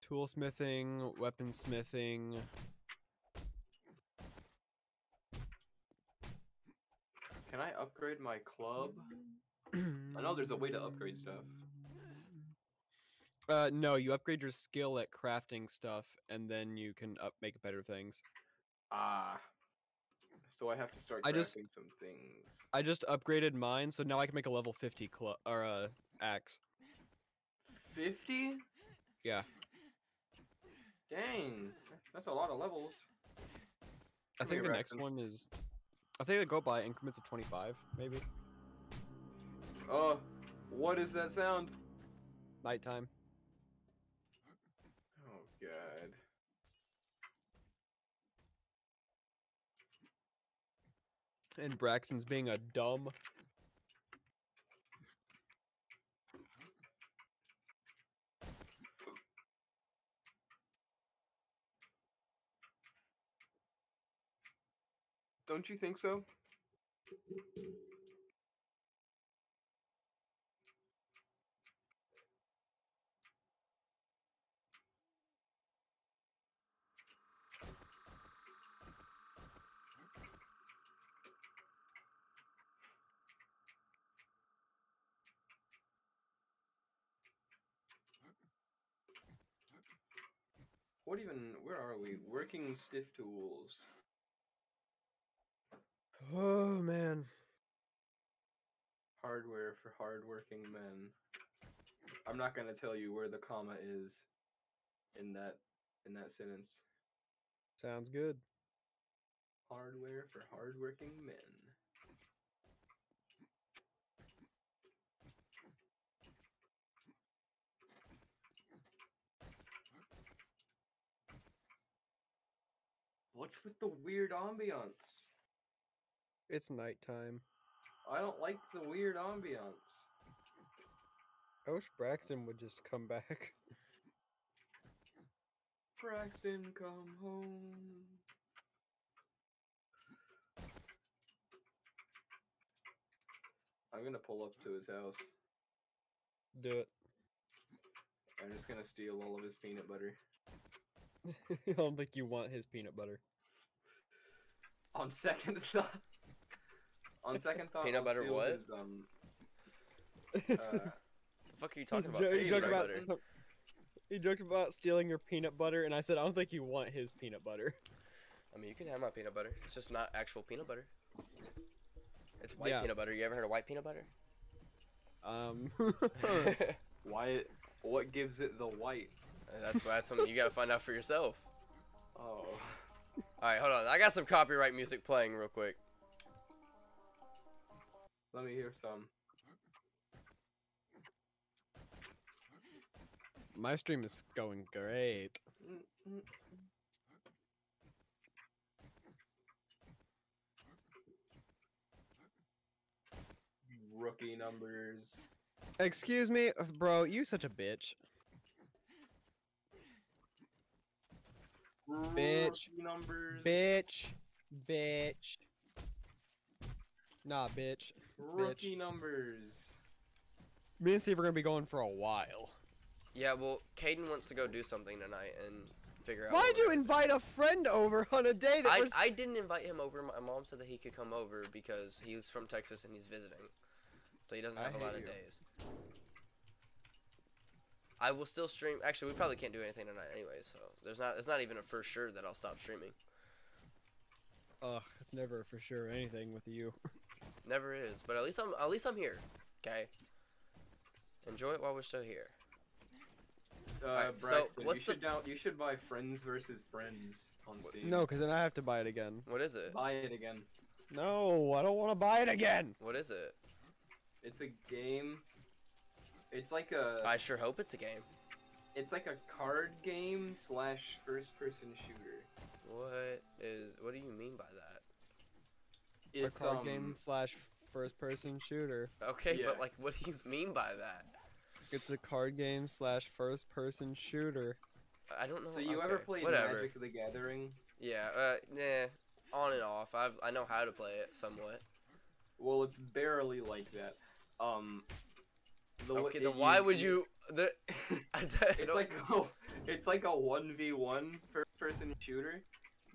Toolsmithing, weaponsmithing. Can I upgrade my club? I know there's a way to upgrade stuff. Uh, no, you upgrade your skill at crafting stuff, and then you can up make better things. Ah. So I have to start crafting I just- some things. I just upgraded mine, so now I can make a level 50 club or uh, axe. 50? Yeah. Dang. That's a lot of levels. I think the next one is. I think they go by increments of 25, maybe. Oh, what is that sound? Nighttime. Oh god. And Braxton's being a dumb. Don't you think so? What even, where are we? Working stiff tools. Oh man. Hardware for hardworking men. I'm not gonna tell you where the comma is in that in that sentence. Sounds good. Hardware for hardworking men. What's with the weird ambiance? It's nighttime. I don't like the weird ambiance. I wish Braxton would just come back. Braxton, come home. I'm gonna pull up to his house. Do it. I'm just gonna steal all of his peanut butter. I don't think you want his peanut butter. On second thought. On second thought. Peanut butter steal what? His, um. Uh, The fuck are you talking about? jo- he Hey, joked about Braxton. he joked about stealing your peanut butter, and I said I don't think you want his peanut butter. I mean, you can have my peanut butter. It's just not actual peanut butter. It's white Yeah. peanut butter. You ever heard of white peanut butter? Um. why? What gives it the white? That's that's something you gotta find out for yourself. Oh. All right, hold on. I got some copyright music playing real quick. Let me hear some. My stream is going great. Rookie numbers. Excuse me, bro. You such a bitch. Bitch. Rookie numbers. Bitch. Bitch. Nah, bitch. Rookie numbers. Me and Steve are gonna be going for a while. Yeah, well, Caden wants to go do something tonight and figure out. Why'd you we're- invite a friend over on a day that I, was? I didn't invite him over. My mom said that he could come over because he's from Texas and he's visiting, so he doesn't have a lot hate of you. days. I will still stream. Actually, we probably can't do anything tonight anyway, so there's not. It's not even a for sure that I'll stop streaming. Ugh, it's never for sure anything with you. Never is, but at least I'm. At least I'm here. Okay. Enjoy it while we're still here. Uh, Alright, so what's you the- should down, you should buy Friends versus Friends on Steam. no, because then I have to buy it again. What is it? Buy it again. No, I don't want to buy it again. What is it? It's a game. It's like a. I sure hope it's a game. It's like a card game slash first-person shooter. What is? What do you mean by that? It's a card um, game slash first-person shooter. Okay, Yeah. but like, what do you mean by that? It's a card game slash first-person shooter. I don't know. So you ever played Whatever. Magic the Gathering? Yeah. Uh. Nah. On and off. I've. I know how to play it somewhat. Well, it's barely like that. Um. The, Okay. Then it- why would you? The. It's like a, it's like a one v one first person shooter,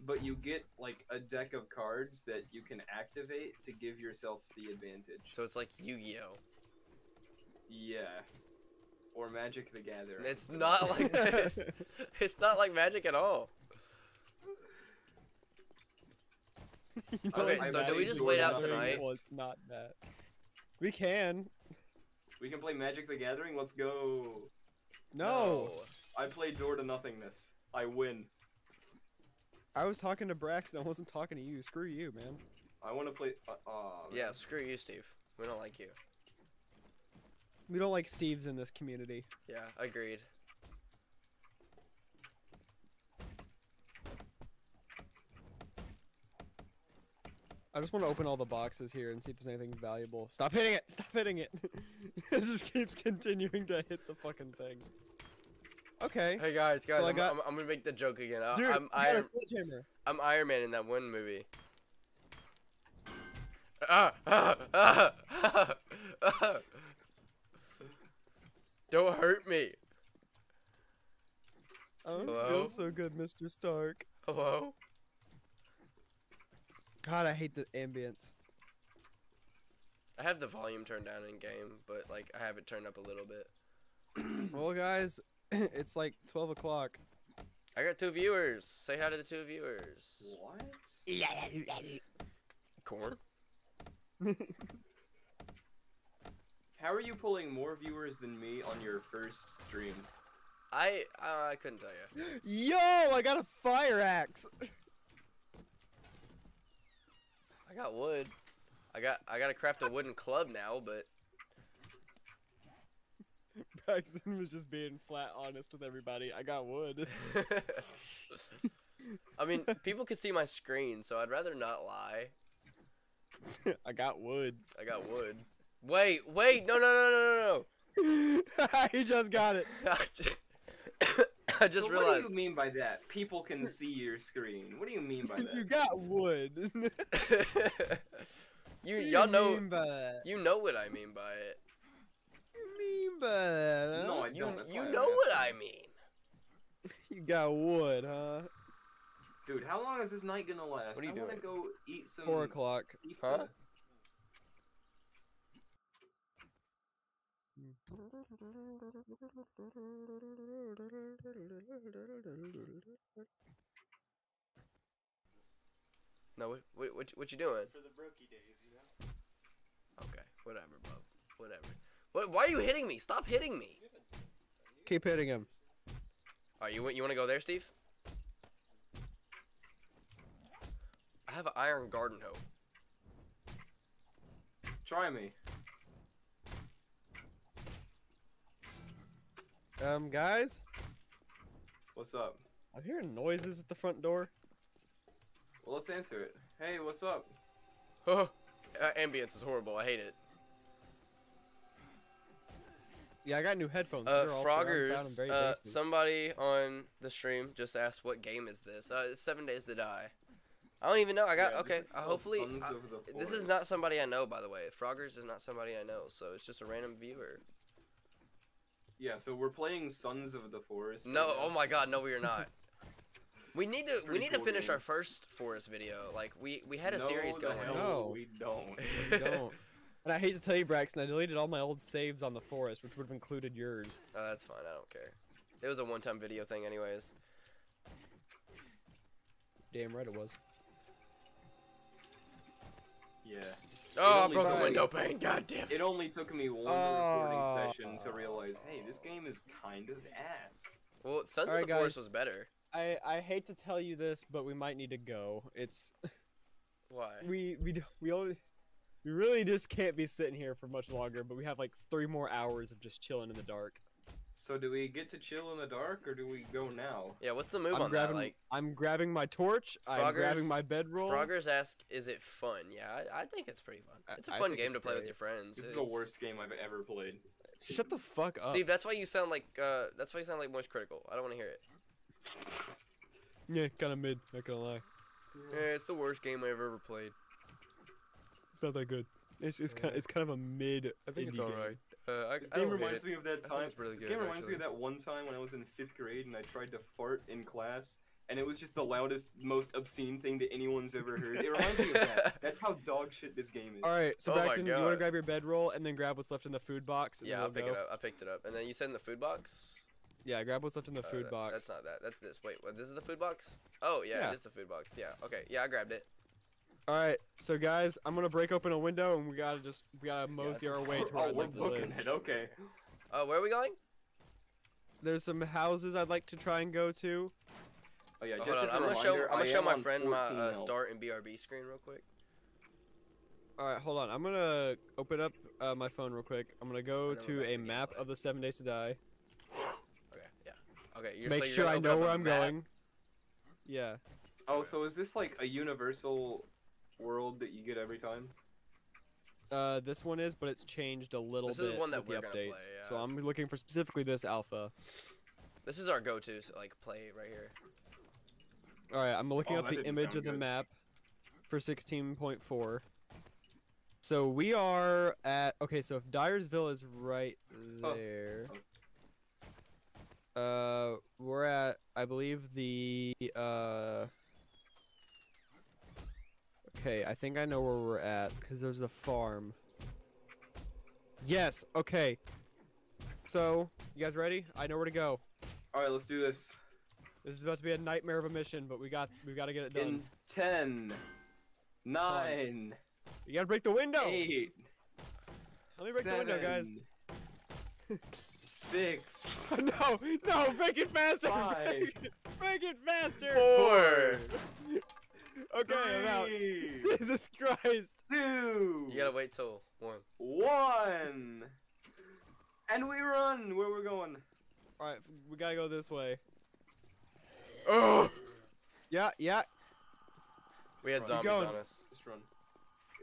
but you get like a deck of cards that you can activate to give yourself the advantage. So it's like Yu-Gi-Oh. Yeah. Or Magic the Gathering. It's not like it's not like Magic at all. Okay, so do we just wait out doing it. tonight? Well, it's not that. We can. We can play Magic the Gathering. Let's go. No. I play Door to Nothingness. I win. I was talking to Braxton. I wasn't talking to you. Screw you, man. I want to play. Uh, aw. Yeah. Screw you, Steve. We don't like you. We don't like Steves in this community. Yeah. Agreed. I just want to open all the boxes here and see if there's anything valuable. Stop hitting it! Stop hitting it! it just keeps continuing to hit the fucking thing. Okay. Hey guys, guys, So I'm, got- I'm, I'm gonna make the joke again. I, Dude, I'm you got a Iron. I'm Iron Man in that one movie. Ah, ah, ah. Don't hurt me. I don't Hello? feel so good, Mr. Stark. Hello? God, I hate the ambience. I have the volume turned down in game, but like I have it turned up a little bit. Well, guys, it's like 12 o'clock. I got two viewers. Say hi to the two viewers. What? Corn. How are you pulling more viewers than me on your first stream? I uh, I couldn't tell you. Yo, I got a fire axe. I got wood. I got I got to craft a wooden club now, but Braxton was just being flat honest with everybody. I got wood. I mean, people could see my screen, so I'd rather not lie. I got wood. I got wood. Wait, wait, no, no, no, no, no, no, he just got it. No, no. I just, so realized. What do you mean by that? People can see your screen. What do you mean by that? You got wood. you y'all know mean by that? you know what I mean by it. You mean by that? huh? No, I You don't. That's you why I'm know what. I mean. You got wood, huh? Dude, how long is this night gonna last? What are you I wanna doing? go eat some Four o'clock. Huh? No, what what what, what you doing? For the brokey days, you know? Okay, whatever, bub. Whatever. What? Why are you hitting me? Stop hitting me. Keep hitting him. All right, you you want to go there, Steve? I have an iron garden hoe. Try me. Um, guys, What's up? I'm hearing noises at the front door. Well, let's answer it. Hey, what's up? uh, ambience is horrible. I hate it. Yeah, I got new headphones. Uh, They're all surround sound and Froggers, uh, somebody on the stream just asked what game is this. Uh, it's Seven Days to Die. I don't even know. I got Yeah, okay. Uh, hopefully, I- this is not somebody I know. By the way, Froggers is not somebody I know. So it's just a random viewer. Yeah, so we're playing Sons of the Forest. No, right oh my God, no, we are not. We need to we pretty need to finish game. our first forest video. Like we we had a no, series going. hell No. we don't. You don't. And I hate to tell you, Braxton, I deleted all my old saves on the forest, which would have included yours. Oh, that's fine. I don't care. It was a one-time video thing, anyways. Damn right it was. Yeah. Oh, I broke a window pane. God damn it. It only took me one Oh. recording session to realize, hey, this game is kind of ass. Well, Sons Alright, of the Forest was better. I, I hate to tell you this, but we might need to go. It's Why? we we we only we really just can't be sitting here for much longer. But we have like three more hours of just chilling in the dark. So do we get to chill in the dark or do we go now? Yeah, what's the move I'm on grabbing that? Like, I'm grabbing my torch. I'm grabbing my bedroll. Froggers ask, is it fun? Yeah, I, I think it's pretty fun. It's a I fun game it's to play with your friends. This is the worst game I've ever played. Shut the fuck up. Steve, that's why you sound like uh, that's why you sound like Moist Critical. I don't want to hear it. Yeah, kind of mid. Not gonna lie. Yeah, it's the worst game I've ever played. It's not that good. It's it's kind of, it's kind of a mid. I think it's alright. Game. Uh, I, This I game don't reminds me of that time. it's really this good, game reminds me of that one time when I was in fifth grade and I tried to fart in class, and it was just the loudest, most obscene thing that anyone's ever heard. It reminds me of that. That's how dog shit this game is. All right, so Oh Braxton, you want to grab your bedroll and then grab what's left in the food box. And Yeah, I'll we'll pick go. it up. I picked it up, and then you said in the food box. Yeah, grab what's left in the Uh, food that- box. That's not that. That's this. Wait, what? This is the food box? Oh yeah, Yeah. it is the food box. Yeah. Okay. Yeah, I grabbed it. All right, so guys, I'm gonna break open a window and we gotta just we gotta mosey our way to where oh, I'd we're like to booking live. it. Okay. Uh, where are we going? There's some houses I'd like to try and go to. Oh yeah. Oh, just hold on. as a I'm gonna show. I'm gonna show my friend my uh, start and BRB screen real quick. All right, hold on. I'm gonna open up uh, my phone real quick. I'm gonna go And then we're to a to map gameplay. of the Seven Days to Die. Okay. Yeah. Okay. You're, Make so you're sure I know where I'm map? going. Yeah. Oh, so is this like a universal world that you get every time? Uh, this one is, but it's changed a little This is bit one that with the we're gonna play, updates. So. I'm looking for specifically this alpha. This is our go-to so, like play right here. All right, I'm looking Oh, up the image sound of the good. map for 16.4. So we are at okay. So if Diersville is right Oh. there, uh, we're at I believe the uh. Okay, I think I know where we're at because there's a farm. Yes. Okay. So you guys ready? I know where to go. All right, let's do this. This is about to be a nightmare of a mission, but we got we got to get it done. In ten, nine, You gotta break the window. eight, Let me break the window, guys. Six. no, no, break it faster. Five. Break, it, break it faster. Four. Okay, I'm out. Three, Jesus Christ. Two. You gotta wait till one. One. And we run where we're going. All right, we gotta go this way. Oh! Yeah, yeah. We had Keep zombies on us. Just run.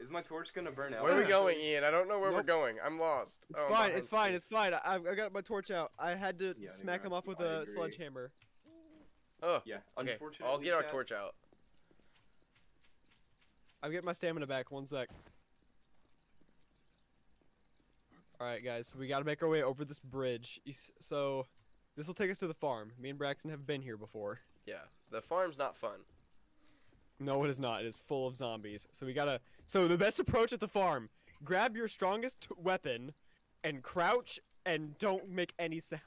Is my torch gonna burn out? Where are we going, Ian? I don't know where we're going. I'm lost. It's Oh, fine. It's fine. Steve. It's fine. I, I got my torch out. I had to Yeah, smack him off with I a agree. sledgehammer. Oh, Yeah. okay. I'll get our torch out. I'm getting my stamina back. One sec. All right, guys. So we gotta make our way over this bridge. So this will take us to the farm. Me and Braxton have been here before. Yeah, the farm's not fun. No, it is not. It is full of zombies. So we gotta. So the best approach at the farm: grab your strongest weapon, and crouch, and don't make any sound.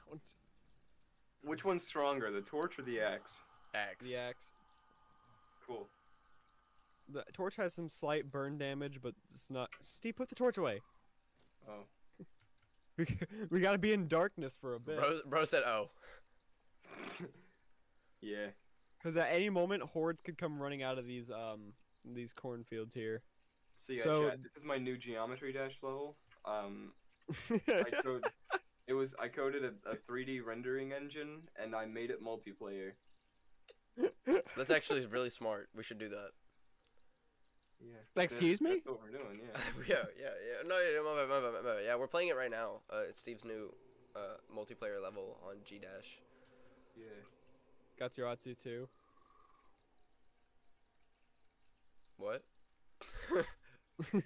Which one's stronger, the torch or the axe? Axe. The axe. Cool. The torch has some slight burn damage, but it's not. Steve, put the torch away. Oh. We, we gotta be in darkness for a bit. Bro, bro said, "Oh." yeah. Because at any moment, hordes could come running out of these um these cornfields here. So yeah, So- chat, this is my new geometry dash level. Um, I code, it was I coded a, a 3D rendering engine and I made it multiplayer. That's actually really smart. We should do that. Yeah. Excuse me? That's what we're doing. Yeah. yeah, yeah, yeah. No, yeah, my bad, my my. Yeah, we're playing it right now. Uh, it's Steve's new uh, multiplayer level on G Dash. Yeah. Got your Atsu too. What?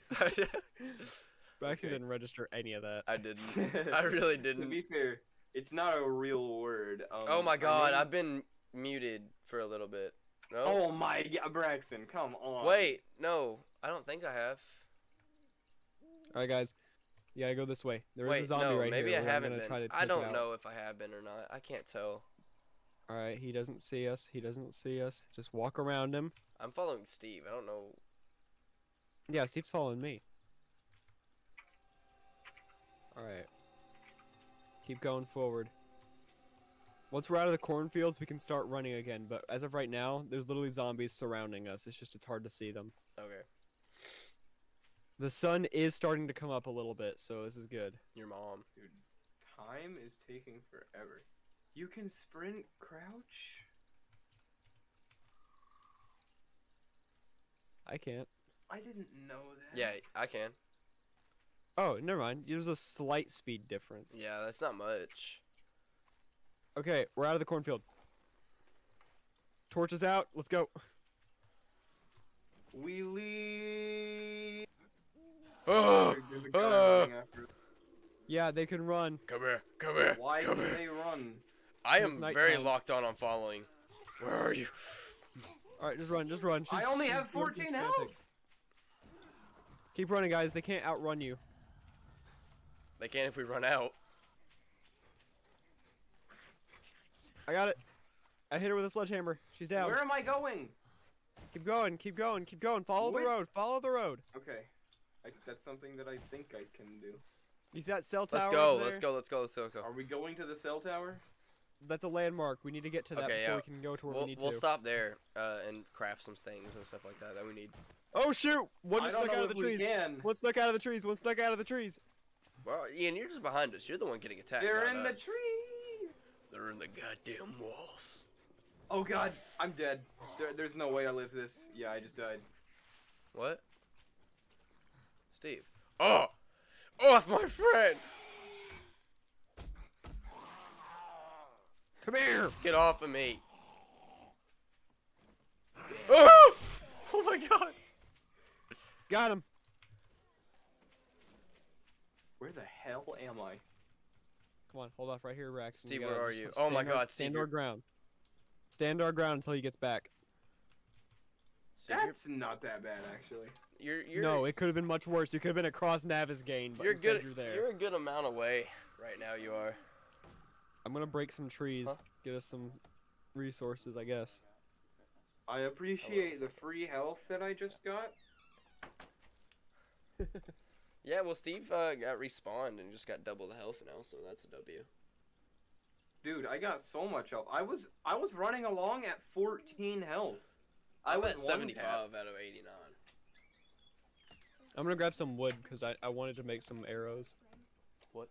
Braxton Okay. didn't register any of that. I didn't. I really didn't. To be fair, it's not a real word. Um, Oh my I god, I've been muted for a little bit. No. Oh my god, Braxton, come on. Wait, no. I don't think I have. All right, guys. You gotta go this way. There is Wait, a zombie no, right maybe here. I who I'm haven't been. Try to I don't know if I have been or not. I can't tell. All right, he doesn't see us. He doesn't see us. Just walk around him. I'm following Steve. I don't know. Yeah, Steve's following me. All right. Keep going forward. Once we're out of the cornfields, we can start running again. But as of right now, there's literally zombies surrounding us. It's just it's hard to see them. Okay. The sun is starting to come up a little bit, so this is good. Your mom. Dude, time is taking forever. You can sprint crouch? I can't. I didn't know that. Yeah, I can. Oh, never mind. There's a slight speed difference. Yeah, that's not much. Okay, we're out of the cornfield. Torches out. Let's go. We leave. Oh, There's a guy oh. after. Yeah, they can run. come here, come here, Why come do here. they run? I am very nighttime. locked on on following. Where are you? All right, just run, just run. I only have going too 14 frantic. health. Keep running, guys. They can't outrun you. They can if we run out. I got it. I hit her with a sledgehammer. She's down. Where am I going? Keep going, keep going, keep going. Follow Where- the road. Follow the road. Okay. I, that's something that I think I can do. You see that cell tower? Let's go. over Let's go. Let's go. Let's go. Let's go. Are we going to the cell tower? That's a landmark. We need to get to that Okay, before yeah. we can go to where We'll, we need we'll to. stop there uh, and craft some things and stuff like that that we need. Oh shoot! One just don't snuck out of the trees. can. One snuck out of the trees. One snuck out of the trees. Well, Ian, you're just behind us. You're the one getting attacked. They're not in the us. Tree. They're in the goddamn walls. Oh god, I'm dead. There, there's no way I live this. Yeah, I just died. What? Steve. Oh! Oh, my friend! Come here. Get off of me. Oh! Oh my god! Got him. Where the hell am I? Come on, hold off right here, Rex. and Steve, where are you? stand Oh my our- God, Steve, Stand our ground. Stand our ground until he gets back. Steve, you're, That's not that bad, actually. you're, you're, no, it could have been much worse. You could have been across Navezgane, but you're good. you're there. You're a good amount away right now. You are. I'm gonna break some trees. Huh? Get us some resources, I guess. I appreciate the free health that I just got. Yeah, well, Steve uh, got respawned and just got double the health now, so that's a W. Dude, I got so much health. I was I was running along at 14 health. I I'm was at 75 tap. out of 89. I'm gonna grab some wood because I, I wanted to make some arrows. What?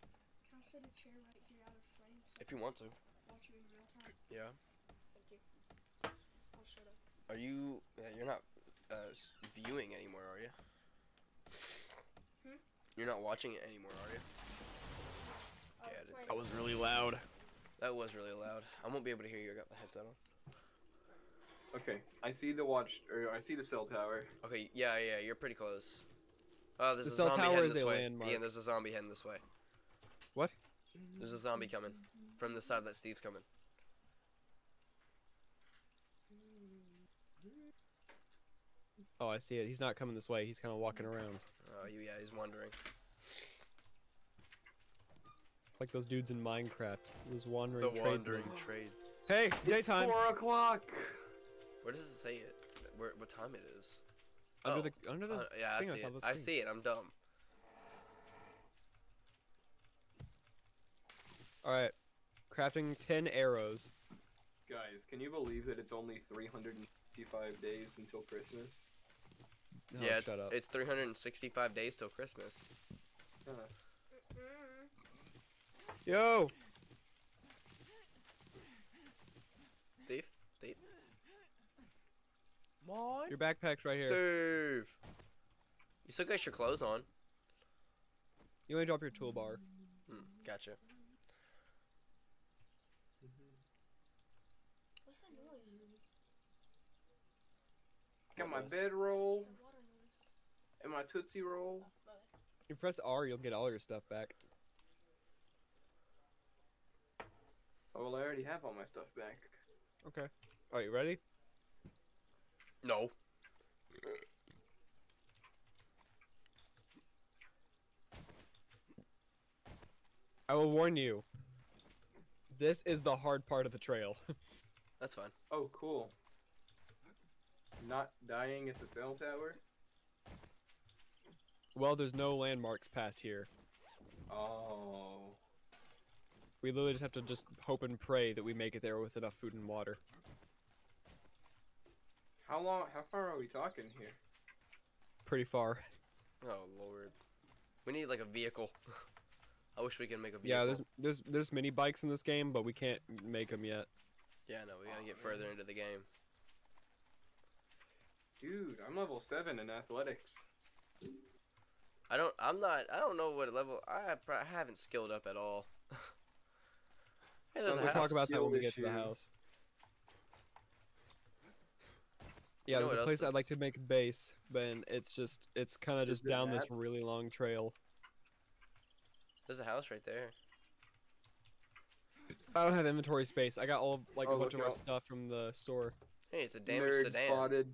Can I sit a chair right here out of frame so If you want to. Watch you in real time? Yeah. Thank you. I'll shut up. Are you? Yeah, you're not uh, viewing anymore, are you? You're not watching it anymore, are you? I Okay, I was did- playing That was really loud. That was really loud. I won't be able to hear you. I got the headset on. Okay, I see the watch or I see the cell tower. Okay, yeah, yeah, you're pretty close. Oh, there's The a cell zombie tower heading is this a way. landmark. Ian, there's a zombie heading this way. What? There's a zombie coming from the side that Steve's coming. Oh, I see it. He's not coming this way. He's kind of walking around, Oh, you, yeah, he's wandering. like those dudes in Minecraft. Those wandering The tradesmen. wandering trades. Hey, It's daytime. four o'clock. Where does it say it? Where, what time it is? Under Oh, the under the. Uh, yeah, I thing on see it. I screen. see it. I'm dumb. All right, crafting ten arrows. Guys, can you believe that it's only 355 days until Christmas? No, yeah, it's up. it's 365 days till Christmas. Uh. Yo, Steve, Steve. What? your backpack's right here. Steve. You still got your clothes on. You only drop your toolbar. Hmm, gotcha. What's that noise? got my bedroll That water noise. And my Tootsie Roll. You press R, you'll get all your stuff back. Oh, well, I already have all my stuff back. Okay. Are you ready? No. I will warn you. This is the hard part of the trail. That's fine. Oh, cool. Not dying at the cell tower? Well, there's no landmarks past here. Oh. We literally just have to just hope and pray that we make it there with enough food and water. How long? How far are we talking here? Pretty far. Oh lord. We need like a vehicle. I wish we could make a vehicle. Yeah, there's there's there's mini bikes in this game, but we can't make them yet. Yeah, no, we gotta get further into the game. Dude, I'm level seven in athletics. I don't. I'm not. I don't know what level. I, I haven't skilled up at all. Hey, there's We'll talk about that when we get to the house. Yeah, know there's a else place I'd like to make a base, but it's just it's kind of just it down this really long trail. There's a house right there. I don't have inventory space. I got all like Oh, a bunch look of our stuff from the store. Hey, it's a damaged Nerd sedan. spotted.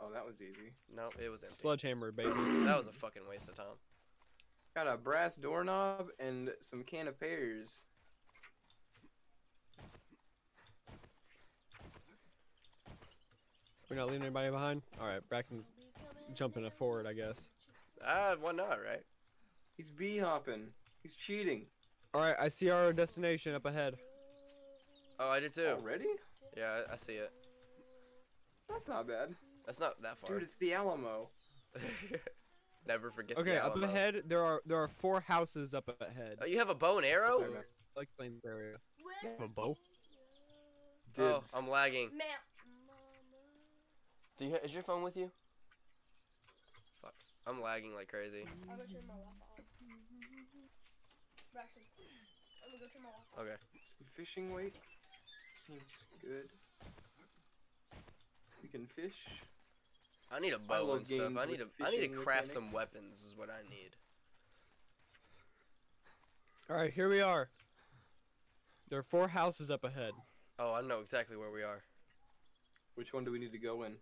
Oh, that was easy. No, it was empty. Sledgehammer base. That was a fucking waste of time. Got a brass doorknob and some can of pears. We're not leaving anybody behind. All right, Braxton's jumping forward, I guess. Ah, why not, right? He's bee hopping. He's cheating. All right, I see our destination up ahead. Oh, I did too. Already? Yeah, I, I see it. That's not bad. That's not that far. Dude, it's the Alamo. Never forget. Okay, the up ahead there are there are four houses up ahead. Oh, you have a bow and arrow? I like playing the area. With Have a bow? Oh, Dibs. I'm lagging. Mount Do you? Is your phone with you? Fuck, I'm lagging like crazy. I'm gonna turn my Wi-Fi on. Braxton, I'm gonna go turn my Wi-Fi Okay. Some fishing weight. Seems good. We can fish. I need a bow love and stuff. I need to. I need to craft mechanics. some weapons. Is what I need. All right, here we are. There are four houses up ahead. Oh, I know exactly where we are. Which one do we need to go in?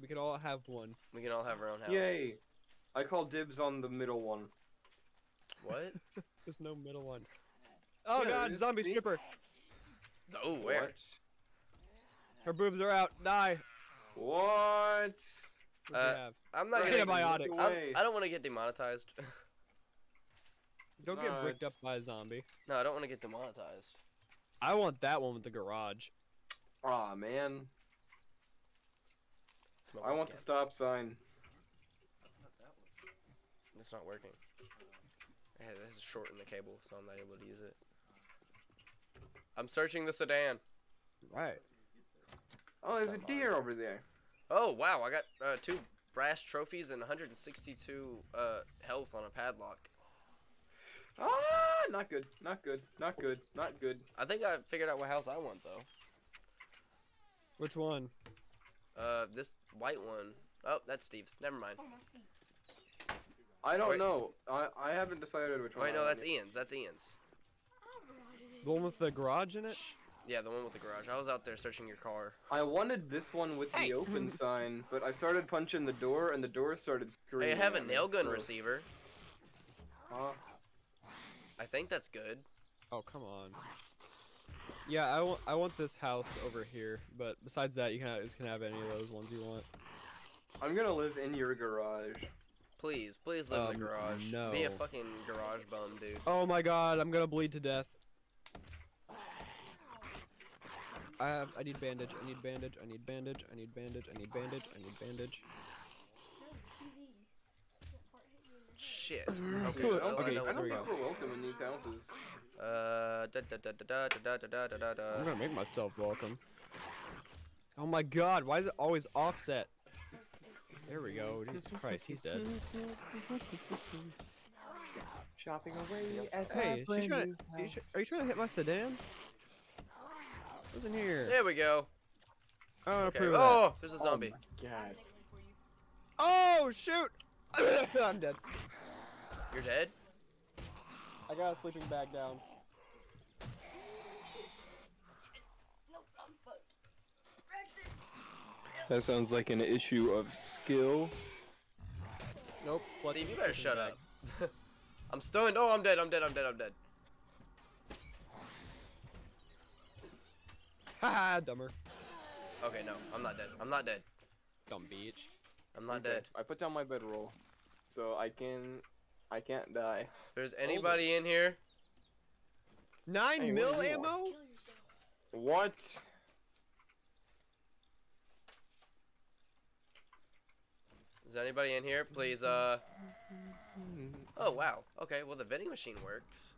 We could all have one. We can all have our own house. Yay! I call dibs on the middle one. What? There's no middle one. Oh Yeah, god, zombie See? stripper. Oh, where? What? Her boobs are out. Die. What? What Uh, have? I'm not Right. gonna. Antibiotics. I'm, I don't want to get demonetized. Don't get no, bricked up by a zombie. no, I don't want to get demonetized. I want that one with the garage. Aw, man. I want the stop sign. It's not working. Hey, this is shorten the cable, so I'm not able to use it. I'm searching the sedan. Right. Oh, there's a deer on. over there. Oh wow, I got uh, two brass trophies and 162 uh, health on a padlock. Ah, not good. Not good. Not good. Not good. I think I figured out what house I want though. Which one? Uh, this white one. Oh, that's Steve's. Never mind. on my seat. I don't Wait. know. I I haven't decided which one. Wait, I no, want that's yet. Ian's. That's Ian's. The one with the garage in it? Yeah, the one with the garage. I was out there searching your car. I wanted this one with Hey. the open sign, but I started punching the door, and the door started screaming. Hey, I have a nail gun so- receiver. Huh? I think that's good. Oh, come on. Yeah, I want I want this house over here, but besides that, you can have, just can have any of those ones you want. I'm gonna live in your garage. Please, please live in the um, garage. No. Be a fucking garage bum, dude. Oh my god, I'm gonna bleed to death. I have I need bandage, I need bandage, I need bandage, I need bandage, I need bandage, I need bandage. No, TV. That part hit you in the head. Shit. Okay, Okay, I well, don't, I I don't we think go. we're welcome in these houses. Uh, da da da da da da da da da da da. I'm gonna make myself welcome. Oh my god, why is it always offset? There we go. Jesus Christ, he's dead. Shopping away Hey, my she's trying to. Are new you, tr- house. are you trying to hit my sedan? What's in here? There we go. I don't Okay. approve of that. Oh, there's a Oh zombie. my God. Oh shoot! I'm dead. You're dead? I got a sleeping bag down. Nope, I'm fucked. Braxton! That sounds like an issue of skill. Nope. what's Steve, you better shut bag? up. I'm stunned. Oh, I'm dead. I'm dead. I'm dead. I'm dead. Haha, dumber. Okay, no, I'm not dead. I'm not dead. Dumb beach. I'm not Okay, dead. I put down my bedroll, so I can I can't die. If there's anybody in here, Nine Hey, mil what do you ammo? What? is anybody in here? Please, uh. Oh wow. Okay. Well, the vending machine works.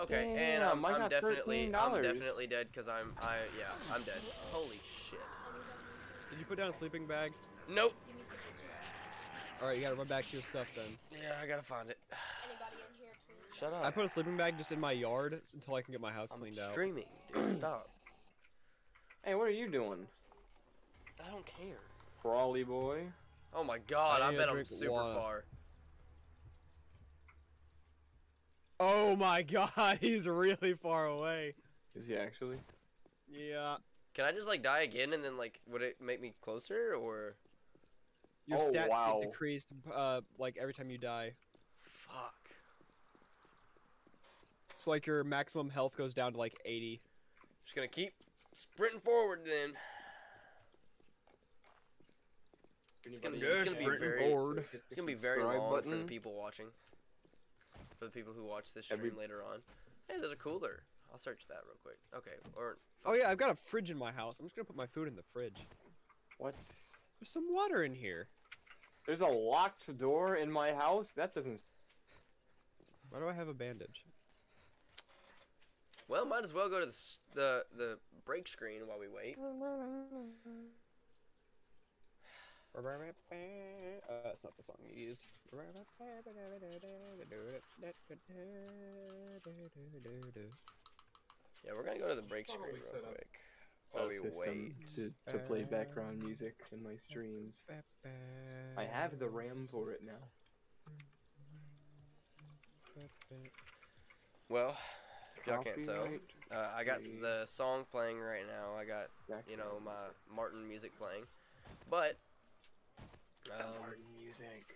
Okay, and I'm, I I'm definitely I'm definitely dead because I'm I yeah I'm dead. Holy shit. Did you put down a sleeping bag? Nope. Give me some pictures. Alright, you gotta run back to your stuff then. Yeah, I gotta find it. Anybody in here. Shut up. I put a sleeping bag just in my yard until I can get my house I'm cleaned out. streaming, dude. Stop. Hey, what are you doing? I don't care. Crawly boy. Oh my god, I I, bet I'm super water. far. Oh my god, he's really far away. Is he actually? Yeah. Can I just like die again and then like would it make me closer or Your Oh, stats wow. get decreased uh like every time you die. fuck? So like your maximum health goes down to like 80. Just gonna keep sprinting forward then. It's gonna, it's gonna be very forward. It's gonna be very subscribe long for the people watching. For the people who watch this stream Every- later on. Hey, there's a cooler. I'll search that real quick. Okay, or Oh yeah, I've got a fridge in my house. I'm just gonna put my food in the fridge. What? There's some water in here. There's a locked door in my house? That doesn't. Why do I have a bandage? well, might as well go to the s- the, the break screen while we wait. Uh, that's not the song you used. Yeah, we're gonna go to the break screen real quick while we wait. to, to play background music in my streams. I have the RAM for it now. Well, y'all can't tell, uh, I got the song playing right now. I got you know my Martin music playing, but. Um, Martin music.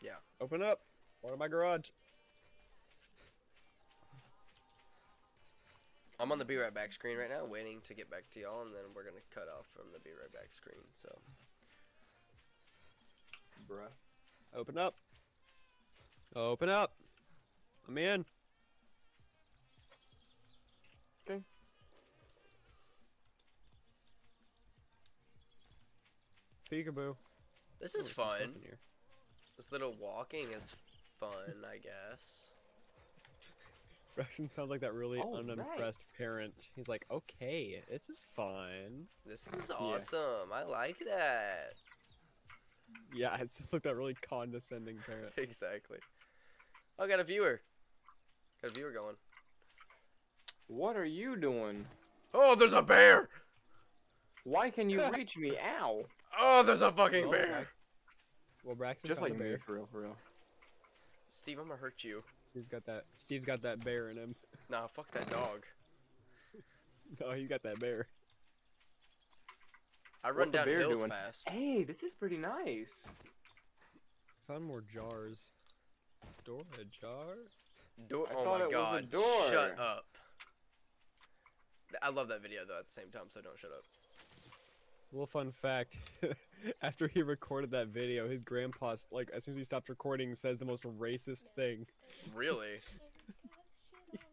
Yeah. Open up. One in my garage. I'm on the be right back screen right now, waiting to get back to y'all, and then we're gonna cut off from the be right back screen. So Bruh. Open up. Open up. I'm in. Okay. Peekaboo. this Oh, is there's fun. here. This little walking is fun, I guess. Braxton sounds like that really oh, All unimpressed parent. He's like, okay, this is fun. This is awesome. I like that. Yeah, it's just like that really condescending parent. exactly. Oh, got a viewer. Got a viewer going. What are you doing? Oh, there's a bear. Why can you reach me? Ow! Oh, there's a fucking Oh, bear. Brax- Well, Braxton Just like a me, bear. for real, for real. Steve, I'm gonna hurt you. Steve's got that. Steve's got that bear in him. Nah, fuck that dog. No, he's got that bear. I run the down bear hills doing? fast. Hey, this is pretty nice. Found more jars. Door a jar? Door. I oh my it was a god. door. Shut up. I love that video though at the same time, so don't shut up. Little fun fact: after he recorded that video, his grandpa, like, as soon as he stops recording, says the most racist thing. Really?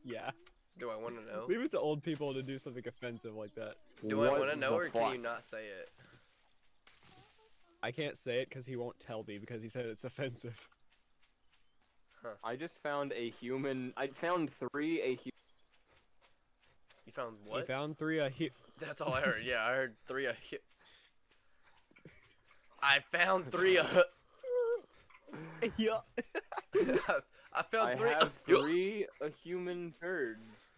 Yeah, Do I want to know? leave it to old people to do something offensive like that. Do I want to know the or can you not say it? I can't say it because he won't tell me because he said it's offensive. I just found a human. I found three a hu- You found He what? found three. Uh, he That's all I heard. Yeah, I heard three. A hi- I found three. A yeah. I found I three. have three a human turds.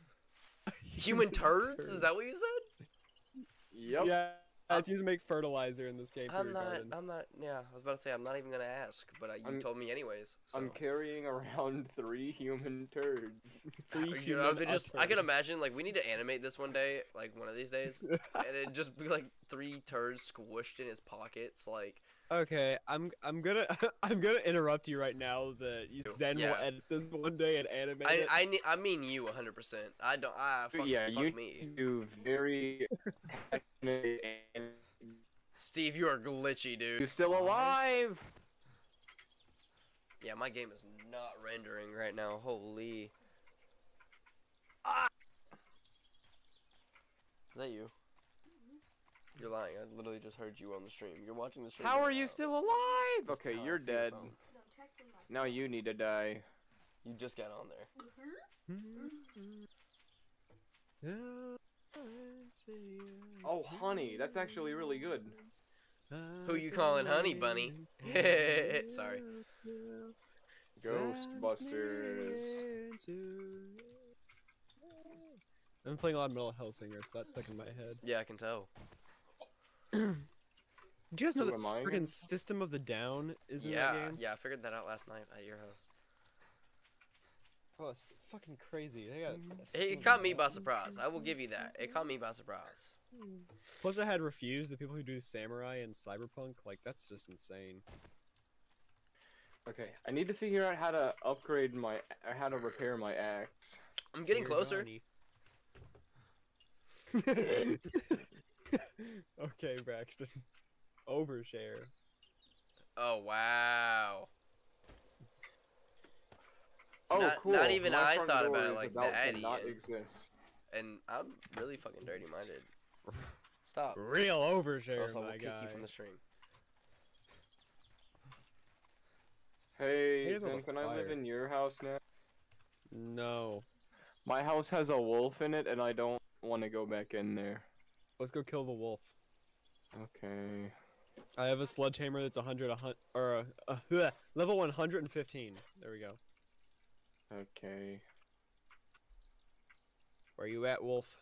Human turds? Is that what you said? Yep. Yeah, it's used to make fertilizer in this game I'm not. garden. I'm not. Yeah, I was about to say I'm not even gonna ask, but uh, you I'm- told me anyways. So. I'm carrying around three human turds. Three You know, human they just. I can imagine like we need to animate this one day, like one of these days, and it just be like three turds squished in his pockets, like. Okay, I'm I'm gonna I'm gonna interrupt you right now. That you Zen Yeah. will edit this one day and animate I it. I, I mean you 100. percent I don't. I fuck, yeah, fuck you me. do very. Steve, you are glitchy, dude. you dude. still alive? Yeah, my game is not rendering right now. Holy. Ah! Is that you? You're lying. I literally just heard you on the stream. You're watching the stream. How right are you now. still alive? Okay, Oh, you're dead. No, Now you need to die. You just got on there. Oh, honey, that's actually really good. Who you calling honey, bunny? Sorry. Ghostbusters. I'm playing a lot of Metal Hellsinger, so that's stuck in my head. Yeah, I can tell. Do you guys know Who the am freaking System of the Down is in Yeah, that game? yeah, I figured that out last night at your house. Oh, it's fucking crazy. They got. Mm. It, it caught the me by surprise. I will give you that. It caught me by surprise. Plus, I had refused the people who do Samurai and Cyberpunk. Like, that's just insane. Okay, I need to figure out how to upgrade my, or how to repair my axe. I'm getting Dear closer. Donnie. okay, Braxton. Overshare. Oh wow. Oh, Not- cool. not even my I thought about it like about that, To not Ian. exist. And I'm really fucking dirty minded. Stop. Real overshare, Also, I will my kick guy. you from the stream. Hey, Hey, Zen, can I live in your house now? No. My house has a wolf in it, and I don't want to go back in there. Let's go kill the wolf. Okay. I have a sledgehammer that's 100, a hun- or a, a level 115. There we go. Okay. Where you at, wolf?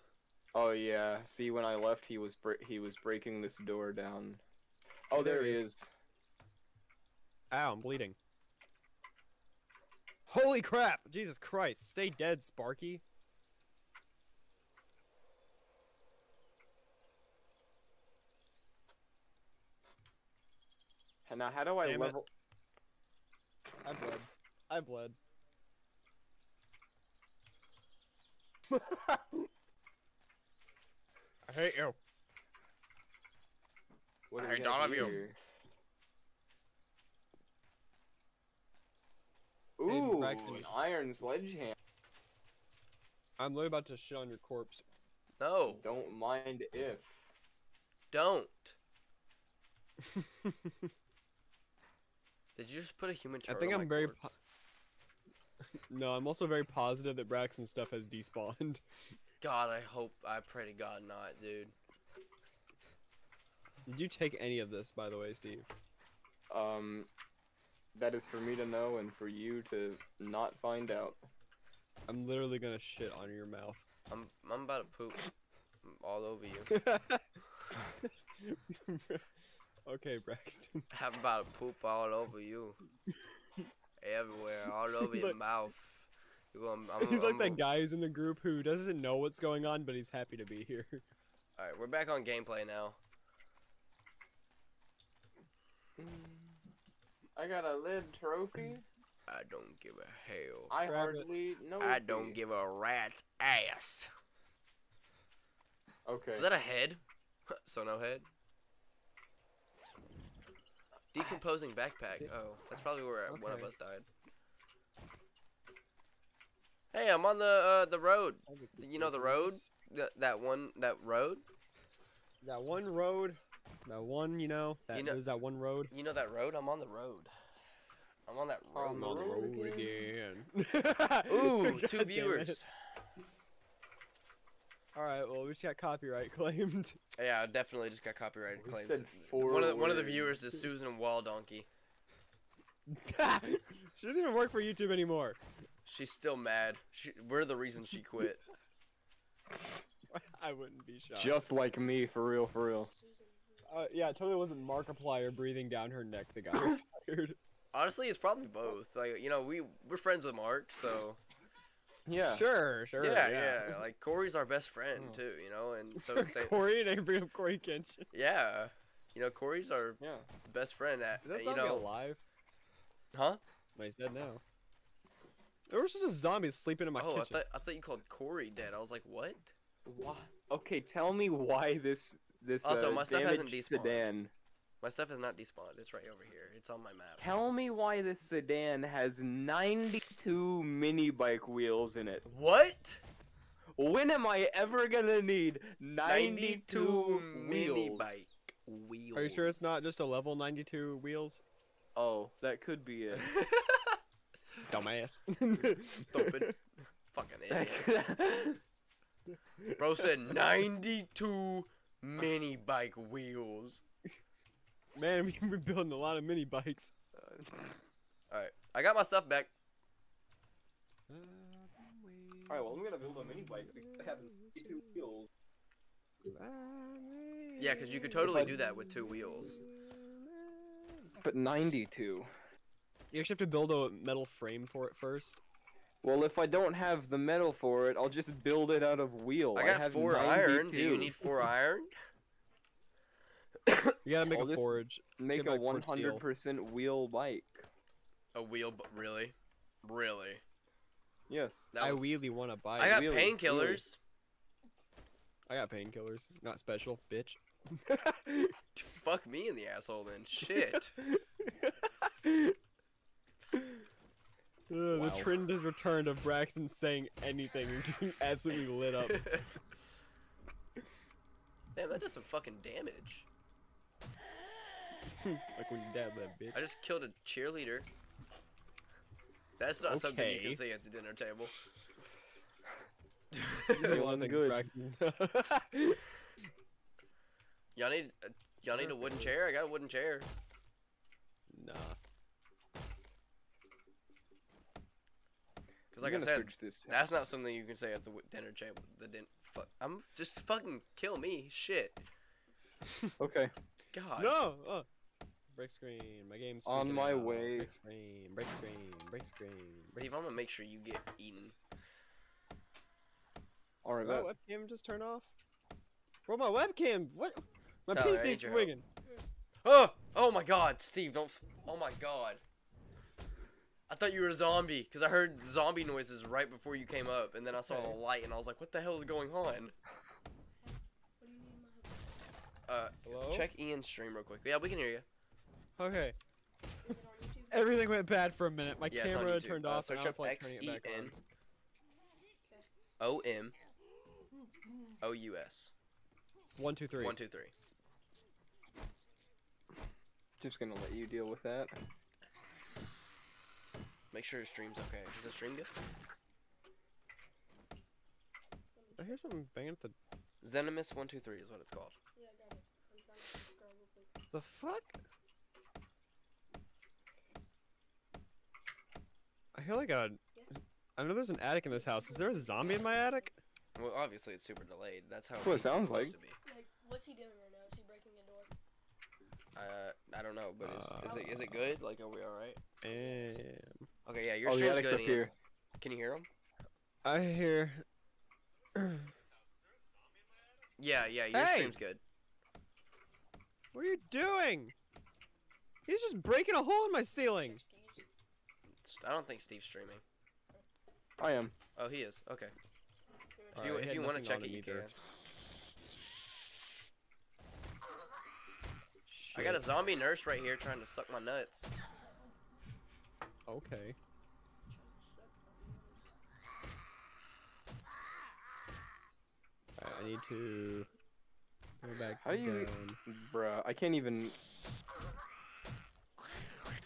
Oh yeah. See, when I left, he was he was breaking this door down. Oh, There there he he is. Ow, I'm bleeding. Holy crap! Jesus Christ! Stay dead, Sparky. And Now, how do I Damn it. level? I bled. I bled. I hate you. What do I we hate have all of you. Ooh, an iron sledgehammer. I'm literally about to shit on your corpse. No, Don't mind if. don't. Did you just put a human I think I'm very corpse? no, I'm also very positive that Braxton stuff has despawned. God, I hope. I pray to God not, dude. Did you take any of this, by the way, Steve? Um, that is for me to know and for you to not find out. I'm literally gonna shit on your mouth. I'm I'm about to poop all over you. okay, Braxton. I'm about to poop all over you. Everywhere, all over He's your like- mouth. You gonna, I'm, He's I'm, like that guy who's in the group who doesn't know what's going on, but he's happy to be here. Alright, we're back on gameplay now. I got a lid trophy. I don't give a hell. I Grab it. hardly know. I don't give a rat's ass. Okay. Is that a head? so no head? Decomposing backpack. Oh, that's probably where one of us died. Hey, I'm on the uh, the road. You know the road? Th- that one, that road. That one road. That one, you know, that You know- there's that one road. You know that road? I'm on the road. I'm on that road. On the road again. Ooh, two viewers. It. All right, well, we just got copyright claimed. Yeah, definitely just got copyrighted We claims. said four one of the, one of the viewers is Susan Wall Donkey. she doesn't even work for YouTube anymore. She's still mad. She, we're the reason she quit. I wouldn't be shocked. Just like me, for real, for real. Uh, yeah, it totally wasn't Markiplier breathing down her neck that got her fired. Honestly, it's probably both. Like you know, we we're friends with Mark, so Yeah. Sure, sure. yeah, yeah. Like Cory's our best friend Oh. too, you know, and so say, Cory and I bring up Cory Kenshin. yeah, you know, Cory's our Yeah. best friend. At Is that you know, alive? huh? No, he's dead now. There was just a zombie sleeping in my oh, I kitchen. thought I thought you called Cory dead. I was like, what? What? Okay, tell me why this this Also, uh, my stuff hasn't damaged despawned. sedan. My stuff is not despawned. It's right over here. It's on my map. Tell me why this sedan has 92 mini bike wheels in it. What? When am I ever gonna need 92, mini bike wheels. Are you sure it's not just a level 92 wheels? Oh, that could be it. Dumbass. Stupid. Fucking idiot. Bro said 92 mini bike wheels. Man, we've been building a lot of mini bikes. Alright, I got my stuff back. Alright, well, I'm gonna build a mini bike that has 92 wheels. Yeah, because you could totally do that with two wheels. But 92. You actually have to build a metal frame for it first. Well, if I don't have the metal for it, I'll just build it out of wheel. I got have four iron. Do you need four iron? You gotta make I'll a just forge. Make a my quartz steel. 100% wheel bike. A wheel, bu- really? Really? Yes. That I was- really want to buy I it. got painkillers. I got painkillers. Not special, bitch. Fuck me in the asshole then. Shit. Uh, The trend has returned of Braxton saying anything and getting absolutely lit up. Damn, that does some fucking damage. like when you dab that bitch. I just killed a cheerleader. That's not something you can say at the dinner table. You say a lot Feeling of things, good. Braxton. y'all need, uh, y'all need a wooden chair. I got a wooden chair. nah. Cause like I'm I gonna said, this. that's not something you can say at the dinner table. The din- fuck, I'm just fucking kill me. Shit. Okay. God. No! Oh. Break screen. My game's On my out. way. Break screen. Break screen. Break screen. Break Steve, I'm gonna make sure you get eaten. Alright, my webcam just turn off? Bro, my webcam! What? My Tyler, I PC's need your Oh! Oh my God, Steve, don't. Oh my God. I thought you were a zombie because I heard zombie noises right before you came up, and then I saw Okay. a light, and I was like, "What the hell is going on?" What do you need my help? Uh, Hello? check Ian's stream real quick. Yeah, we can hear you. Okay. Is it on YouTube? Everything went bad for a minute. My Yeah, camera turned Uh, off and search I up was like X turning E it back N on. O M O U S. One, two, three. One, two, three. Just gonna let you deal with that. Make sure your stream's okay. Is the stream good? I hear something banging at the. Xenomous one two three is what it's called. Yeah, I got it. I'm to subscribe real quick. The fuck? I hear like a. I know there's an attic in this house. Is there a zombie in my attic? Well, obviously it's super delayed. That's how That's what it sounds like. to be. Like, what's he doing right now? Is he breaking a door? Uh, I don't know, but is, is it is it good? Like, are we all right? Am. Okay, yeah, your oh, the attic's good. up here. Can you hear him? I hear. Yeah, yeah, your Hey! stream's good. What are you doing? He's just breaking a hole in my ceiling. Steve's? S- I don't think Steve's streaming. I am. Oh, he is. Okay. If Alright, you he if you want to check it, him you can. either. I got a zombie nurse right here trying to suck my nuts. Okay. Alright, I need to go back How do you- down. Bruh, I can't even.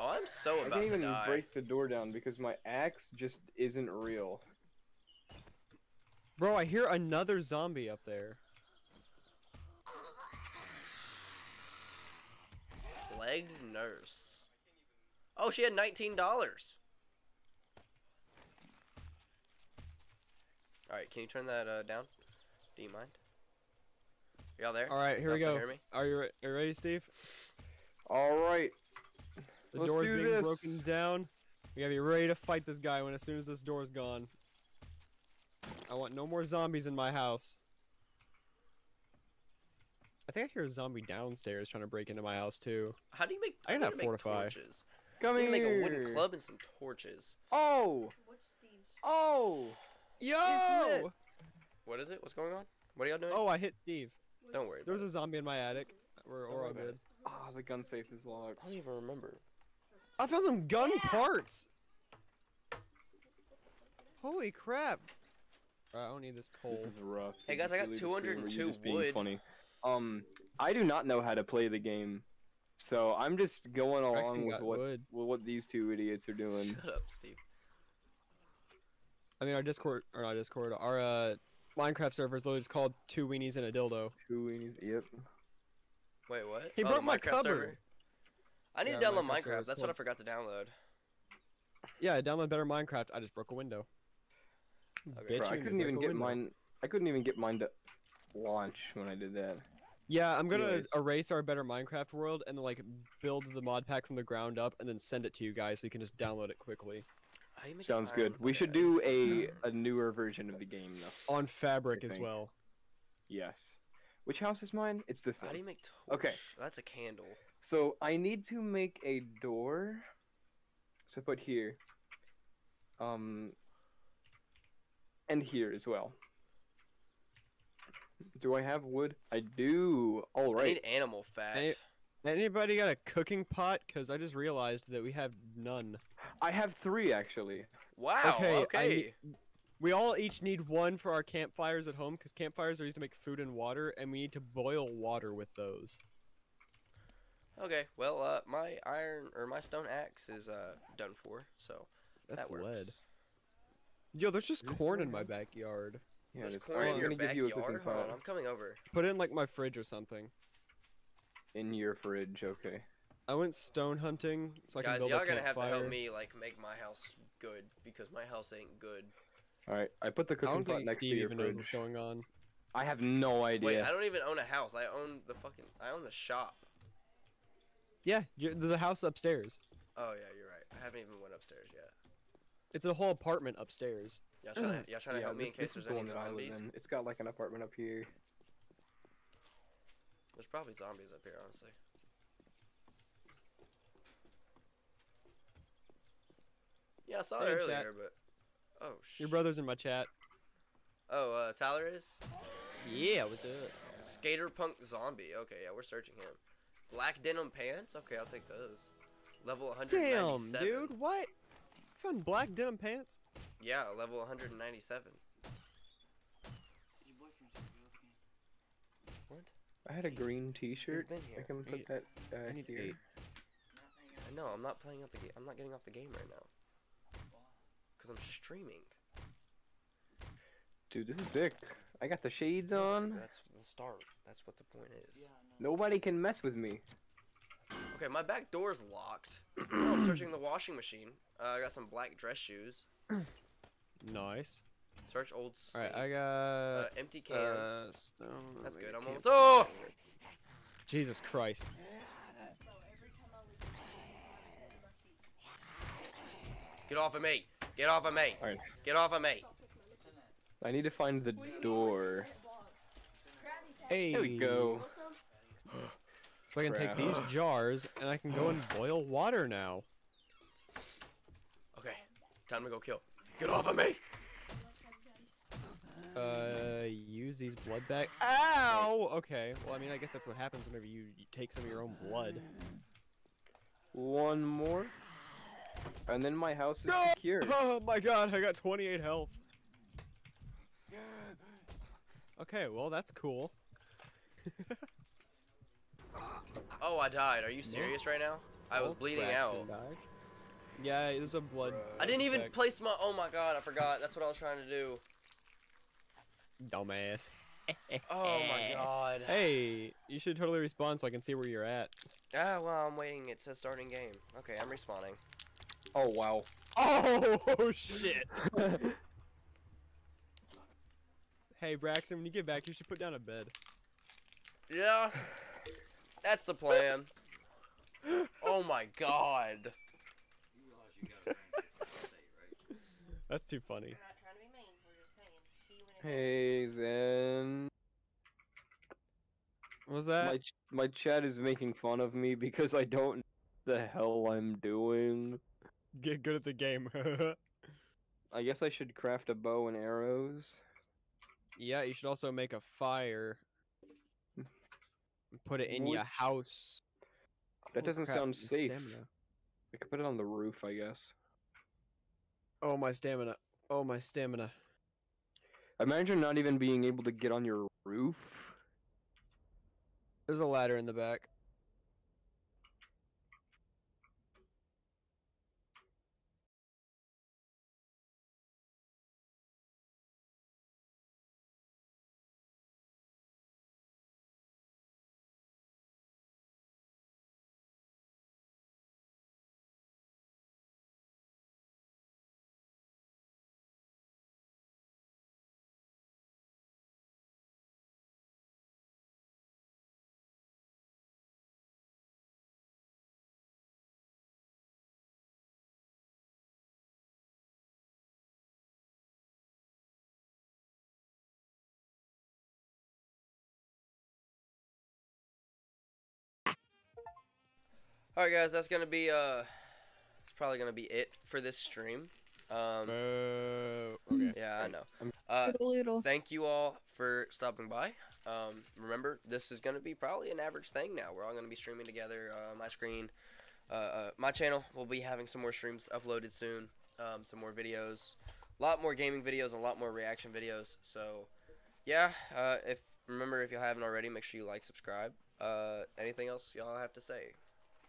Oh, I'm so I can't even die. break the door down because my axe just isn't real. Bro, I hear another zombie up there. Legged nurse. Oh, she had nineteen dollars. All right, can you turn that uh, down? Do you mind? Y'all there? Alright, here Y'all we go. hear me? Are you, re- are you ready, Steve? Alright. The Let's door's do being this. broken down. We gotta be ready to fight this guy when as soon as this door's gone. I want no more zombies in my house. I think I hear a zombie downstairs trying to break into my house too. How do you make? I I can need have to make fortify. torches. Come I need to here. make a wooden club and some torches. Oh! What's Steve's? Oh! Yo! What is it? What's going on? What are y'all doing? Oh, I hit Steve. Don't worry. There was a zombie in my attic. We're, we're all good. it. Ah, the gun safe is locked. I don't even remember. I found some gun parts. Holy crap! Alright, I don't need this coal. This is rough. Hey, guys, I got really the stream where you 202 just being wood. Funny. Um, I do not know how to play the game, so I'm just going along with what wood. what these two idiots are doing. Shut up, Steve. I mean, our Discord, or not Discord, our uh, Minecraft server is literally just called Two Weenies and a Dildo. Two weenies- Yep. Wait, what? He oh, broke my Minecraft cupboard. server? I need Yeah, to download Minecraft Minecraft. is That's what I forgot to download. Yeah, download better Minecraft. I just broke a window. Okay. Bitch, Bro, I couldn't even get window. mine. I couldn't even get mine to launch when I did that. Yeah, I'm gonna Anyways. erase our better Minecraft world and like build the mod pack from the ground up and then send it to you guys so you can just download it quickly How do you make an Sounds good. We should do a a newer version of the game though. on Fabric as well. Yes. Which house is mine? It's this one. How do you one. make torch? Okay. That's a candle. So I need to make a door. So put here. Um. And here as well. Do I have wood? I do. All right. I need animal fat. Any- Anybody got a cooking pot? Cause I just realized that we have none. I have three actually. Wow. Okay, Okay. I We all each need one for our campfires at home, because campfires are used to make food and water, and we need to boil water with those. Okay. Well, uh, my iron or my stone axe is uh done for, so That's that works. lead. Yo, there's just Is corn the in my backyard. Yeah, There's it is. corn Alright, in I'm your gonna give you a cooking backyard. Hold on, pot I'm coming over. Put it in like my fridge or something. in your fridge. Okay. I went stone hunting, so I can Guys, build y'all a gonna have to campfire. help me like make my house good because my house ain't good. All right. I put the I cooking don't pot think next to Steve your even knows what's fridge. going on. I have no idea. Wait, I don't even own a house. I own the fucking. I own the shop. Yeah, you there's a house upstairs. Oh yeah, you're right. I haven't even went upstairs yet. It's a whole apartment upstairs. Y'all trying to, y'all trying to yeah, help me in case there's the any one that I live zombies? in. It's got like an apartment up here. There's probably zombies up here, honestly. Yeah, I saw it earlier, chat. but oh sh. Your brother's in my chat. Oh, uh, Tyler is Yeah, what's up? skater punk zombie. Okay, yeah, we're searching him. Black denim pants. Okay, I'll take those. Level 197. Damn, 197. dude, what? You Found black denim pants? Yeah, level 197. Your boyfriend's here, go again. What? I had a green T-shirt. I can put need- that uh, I need here. eight. No, I'm not playing up the game. I'm not getting off the game right now. Cause I'm streaming. Dude, this is sick. I got the shades on. That's the start. That's what the point is. Yeah, I. Nobody can mess with me. Okay, my back door's locked. oh, I'm searching the washing machine. Uh, I got some black dress shoes. Nice. Search old sink. Alright, I got uh, empty cans. uh, stone. That's good. I'm camp- almost. Oh! Jesus Christ. Bro, every time I would sit in my seat. Get off of me! Get off of me! Alright. Get off of me! Stop picking on me. I need to find the What do you mean, door. like, blocks? Gravity tag. Hey. There we go. So I can take these jars and I can go and boil water now. Okay, time to go kill. Get off of me! Uh, use these blood bag. Ow! Okay. Well, I mean, I guess that's what happens whenever you, you take some of your own blood. One more. And then my house is No! secure. Oh my god, I got 28 health. Okay, well, that's cool. Oh, I died. Are you serious right now? I was bleeding out. died. Yeah, there's a blood. I didn't even effect. place my. Oh my god, I forgot. That's what I was trying to do. Dumbass. Oh my god. Hey, you should totally respawn so I can see where you're at. Ah, well, I'm waiting. It says starting game. Okay, I'm respawning. Oh wow. Oh shit! Hey Braxton, when you get back, you should put down a bed. Yeah, that's the plan. Oh my god. You realize you got a grand state, right? That's too funny. We're not trying to be mean. We're just saying. He went in hey Zen. What was that? My ch- my chat is making fun of me because I don't know the hell I'm doing. Get good at the game. I guess I should craft a bow and arrows. Yeah, you should also make a fire. and Put it in your house. That Oh, doesn't crap, sound safe. stamina. I could put it on the roof, I guess. Oh my stamina. Oh my stamina. Imagine not even being able to get on your roof. There's a ladder in the back. All right, guys, that's gonna be uh, it's probably gonna be it for this stream. Um, Boo. Okay. yeah, I know. Uh, thank you all for stopping by. Um, remember, this is gonna be probably an average thing now. We're all gonna be streaming together. Uh, my screen, uh, uh, my channel will be having some more streams uploaded soon. Um, some more videos, a lot more gaming videos, and a lot more reaction videos. So, yeah. Uh, if remember, if you haven't already, make sure you like, subscribe. Uh, anything else y'all have to say?